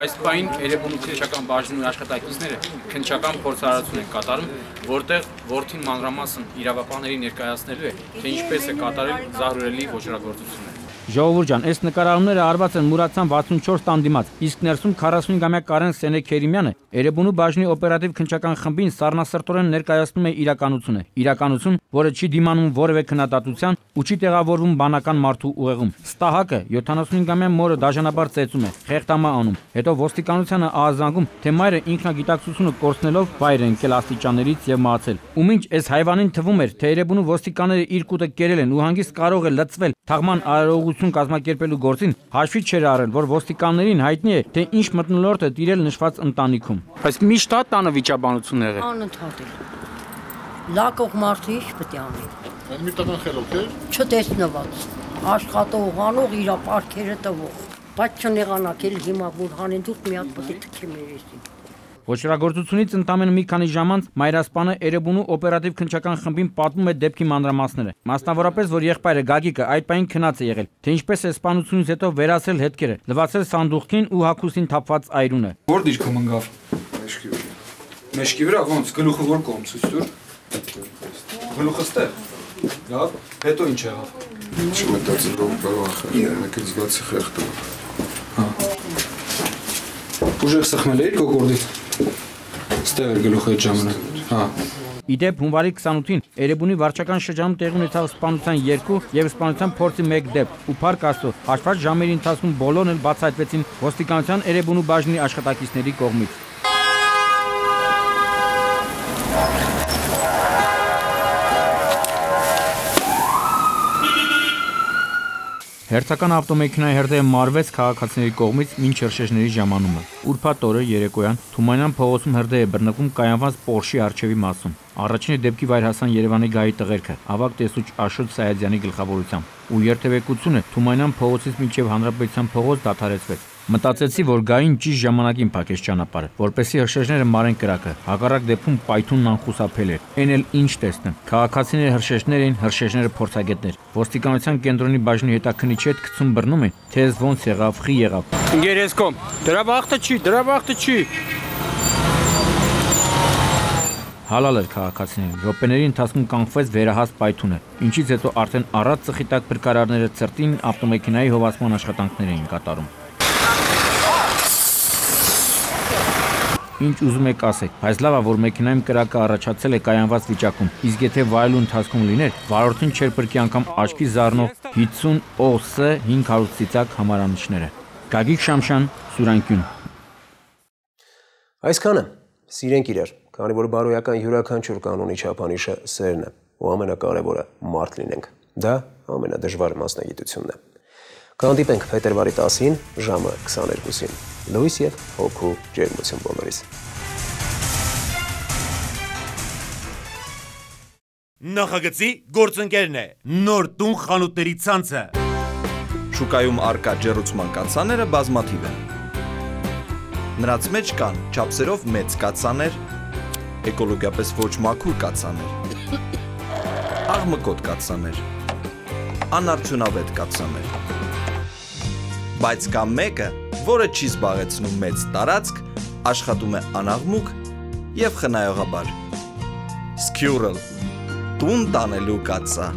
Այս պահին Երևանի քնչական բաժնի աշխատակիցները քնչական փորձարարություն են կատարում, որտեղ ворթին մանրամասն իրավապահների ներկայացնելու է, թե ինչպես է կատարել զարուրելի ոչռագործությունը։ Ժողովուրդ ջան, այս նկարահանումները արված են Մուրացյան 64 տան դիմաց, իսկ ներսում 45-ամյա Կարեն Սենե Քերիմյանը Էրեբունու բաժնի օպերատիվ քնչական խմբին սառնասրտորեն ներկայացնում է իրականությունը։ Իրականություն, որը չի դիմանում որևէ քննադատության ու չի տեղավորվում բանական մարդու ուղեղում։ Ստահակը 75-ամյա մորը դաժանաբար ծեծում է, խեղտամա անում, հետո ոստիկանությանը ահազանգում, թե մայրը ինքնագիտակցությունը կորցնելով վայր է ընկել աստիճաններից եւ մահացել։ Ու մինչ այս հայվանին թվում էր, թե Էրեբունու ոստիկանները իր կուտը կերել են ու հանգիստ կարող է լծվել թաղման արարողություն կազմակերպելու գործին, հաշվի չէր առել, որ ոստիկաններին հայտնի է, թե ինչ մտնոլորտ է տիրել նշված ընտանիքում։ Բայց միշտ հա տանը վիճաբանություն եղել։ Անընդհատ է։ Լակող մարդը ինչ պետք է անի։ Այն մի տղան խելոք է։ Չտեսնված։ Աշխատող անող իր ապարքերը տվող։ Բայց չնեղանակել հիմա Բուրհանին դուք մի հատ պետք է թքի մեր էսի։ Ոչրագործությունից ընդամենը մի քանի ժամ անց Մայրասպանը Էրեբունու օպերատիվ քնչական խմբին պատմում է դեպքի մանրամասները։ Մասնավորապես, որ եղբայրը Գագիկը այդ պայն քնած է եղել, թե ինչպես է սպանությունից հետո վերացել հետքերը, լվացել սանդուղքին ու հակուսին թափված այրունը։ Որ դիրքում ընկավ։ Մեշկի վրա։ Մեշկի վրա ոնց գլուխը որ կողմ ցույց տուր։ Գլուխը ստեղ։ Լավ, հետո ինչ եղավ։ Չմտածել որ կարող է մեկից բացի խեղդում։ Հա։ Ուժեղ սխմել էի կոկորդից։ Ստեղ էր գլուխը այդ ժամանակ։ Հա։ Իդեպ հունվարի 28-ին Էրեբունի վարչական շրջանում տեղի ունեցավ սպանության 2 եւ սպանության փորձի 1 դեպք, ու Փարք Աստծո հաշված ժամերի ընթացքում բոլորն էլ բացահայտվեցին ոստիկանության Էրեբունու բաժնի աշխատակիցների կողմից։ Հերթական ավտոմեքենայի հերթը մարվեց քաղաքացիների կողմից մինչ հրշեջների ժամանումը։ Ուրբաթ օրը երեկոյան Թումանյան փողոցում հերթը է բռնկում կայանված Porsche արչևի մասում։ Առաջինը դեպքի վայր հասան Երևանի գահի տղերքը, ավակ տեսուչ Աշոտ Սայադյանի գլխավորությամբ, ու երթևեկությունը Թումանյան փողոցից մինչև Հանրապետության փողոց դադարեցվեց։ Մտածեցի, որ գային ճիշտ ժամանակին փակեց ճանապարհը, որպեսի հրշեջները մարեն կրակը։ Հակառակ դեպքում պայթունն անխուսափել էր։ Էն էլ ինչ տեսնեմ։ Քաղաքացիները հրշեջներ էին, հրշեջները փորձագետներ։ Ոստիկանության կենտրոնի բաժնի հետաքնիչի հետ գցում բռնում են, թե ես ոնց եղավ, խի եղավ։ Գերեսկոմ։ Դրա բախտը չի, դրա բախտը չի։ Հալալ էր քաղաքացիներին։ Րոպեների ընթացքում կանգնվեց վերահաս պայթունը, ինչից հետո արդեն առած ծխի տակ փրկարարները ծրտին ավտոմեքենայի հովացման աշխատանքներ էին կատարում։ Ինչ ուզում եք ասեք, բայց լավ է, որ մեքենայում կրակը առաջացել է կայանված վիճակում, իսկ եթե վայելու ընթացքում լիներ, վարորդին չէր բրկի անգամ աչքի զառնող 50 OS 500 ծիծակ համարանիշները։ Գագիկ Շամշան, Սուրանկյուն։ Այսքանը սիրենք իրար, քանի որ բարոյական յուրաքանչյուր կանոնի չափանիշը սերն է, ու ամենակարևորը մարդ լինենք։ Դա ամենադժվար մասնագիտությունն է։ Կհանդիպենք փետրվարի 10-ին ժամը 22-ին։ Լույս եւ հոգու ջերմություն բոլորիս։ Նախագծի գործընկերն է Նոր տուն խանութների ցանցը։ Շուկայում արկա ջերուցման կացաները բազմաթիվ են։ Նրանց մեջ կան չափսերով մեծ կացաներ, էկոլոգիապես ոչ մաքուր կացաներ, աղմկոտ կացաներ, անարդյունավետ կացաներ։ Բայց կա մեկը, որը չի զբաղեցնում մեծ տարածք, աշխատում է անաղմուկ եւ խնայողաբար։ Squirrel տուն տանելու կացա։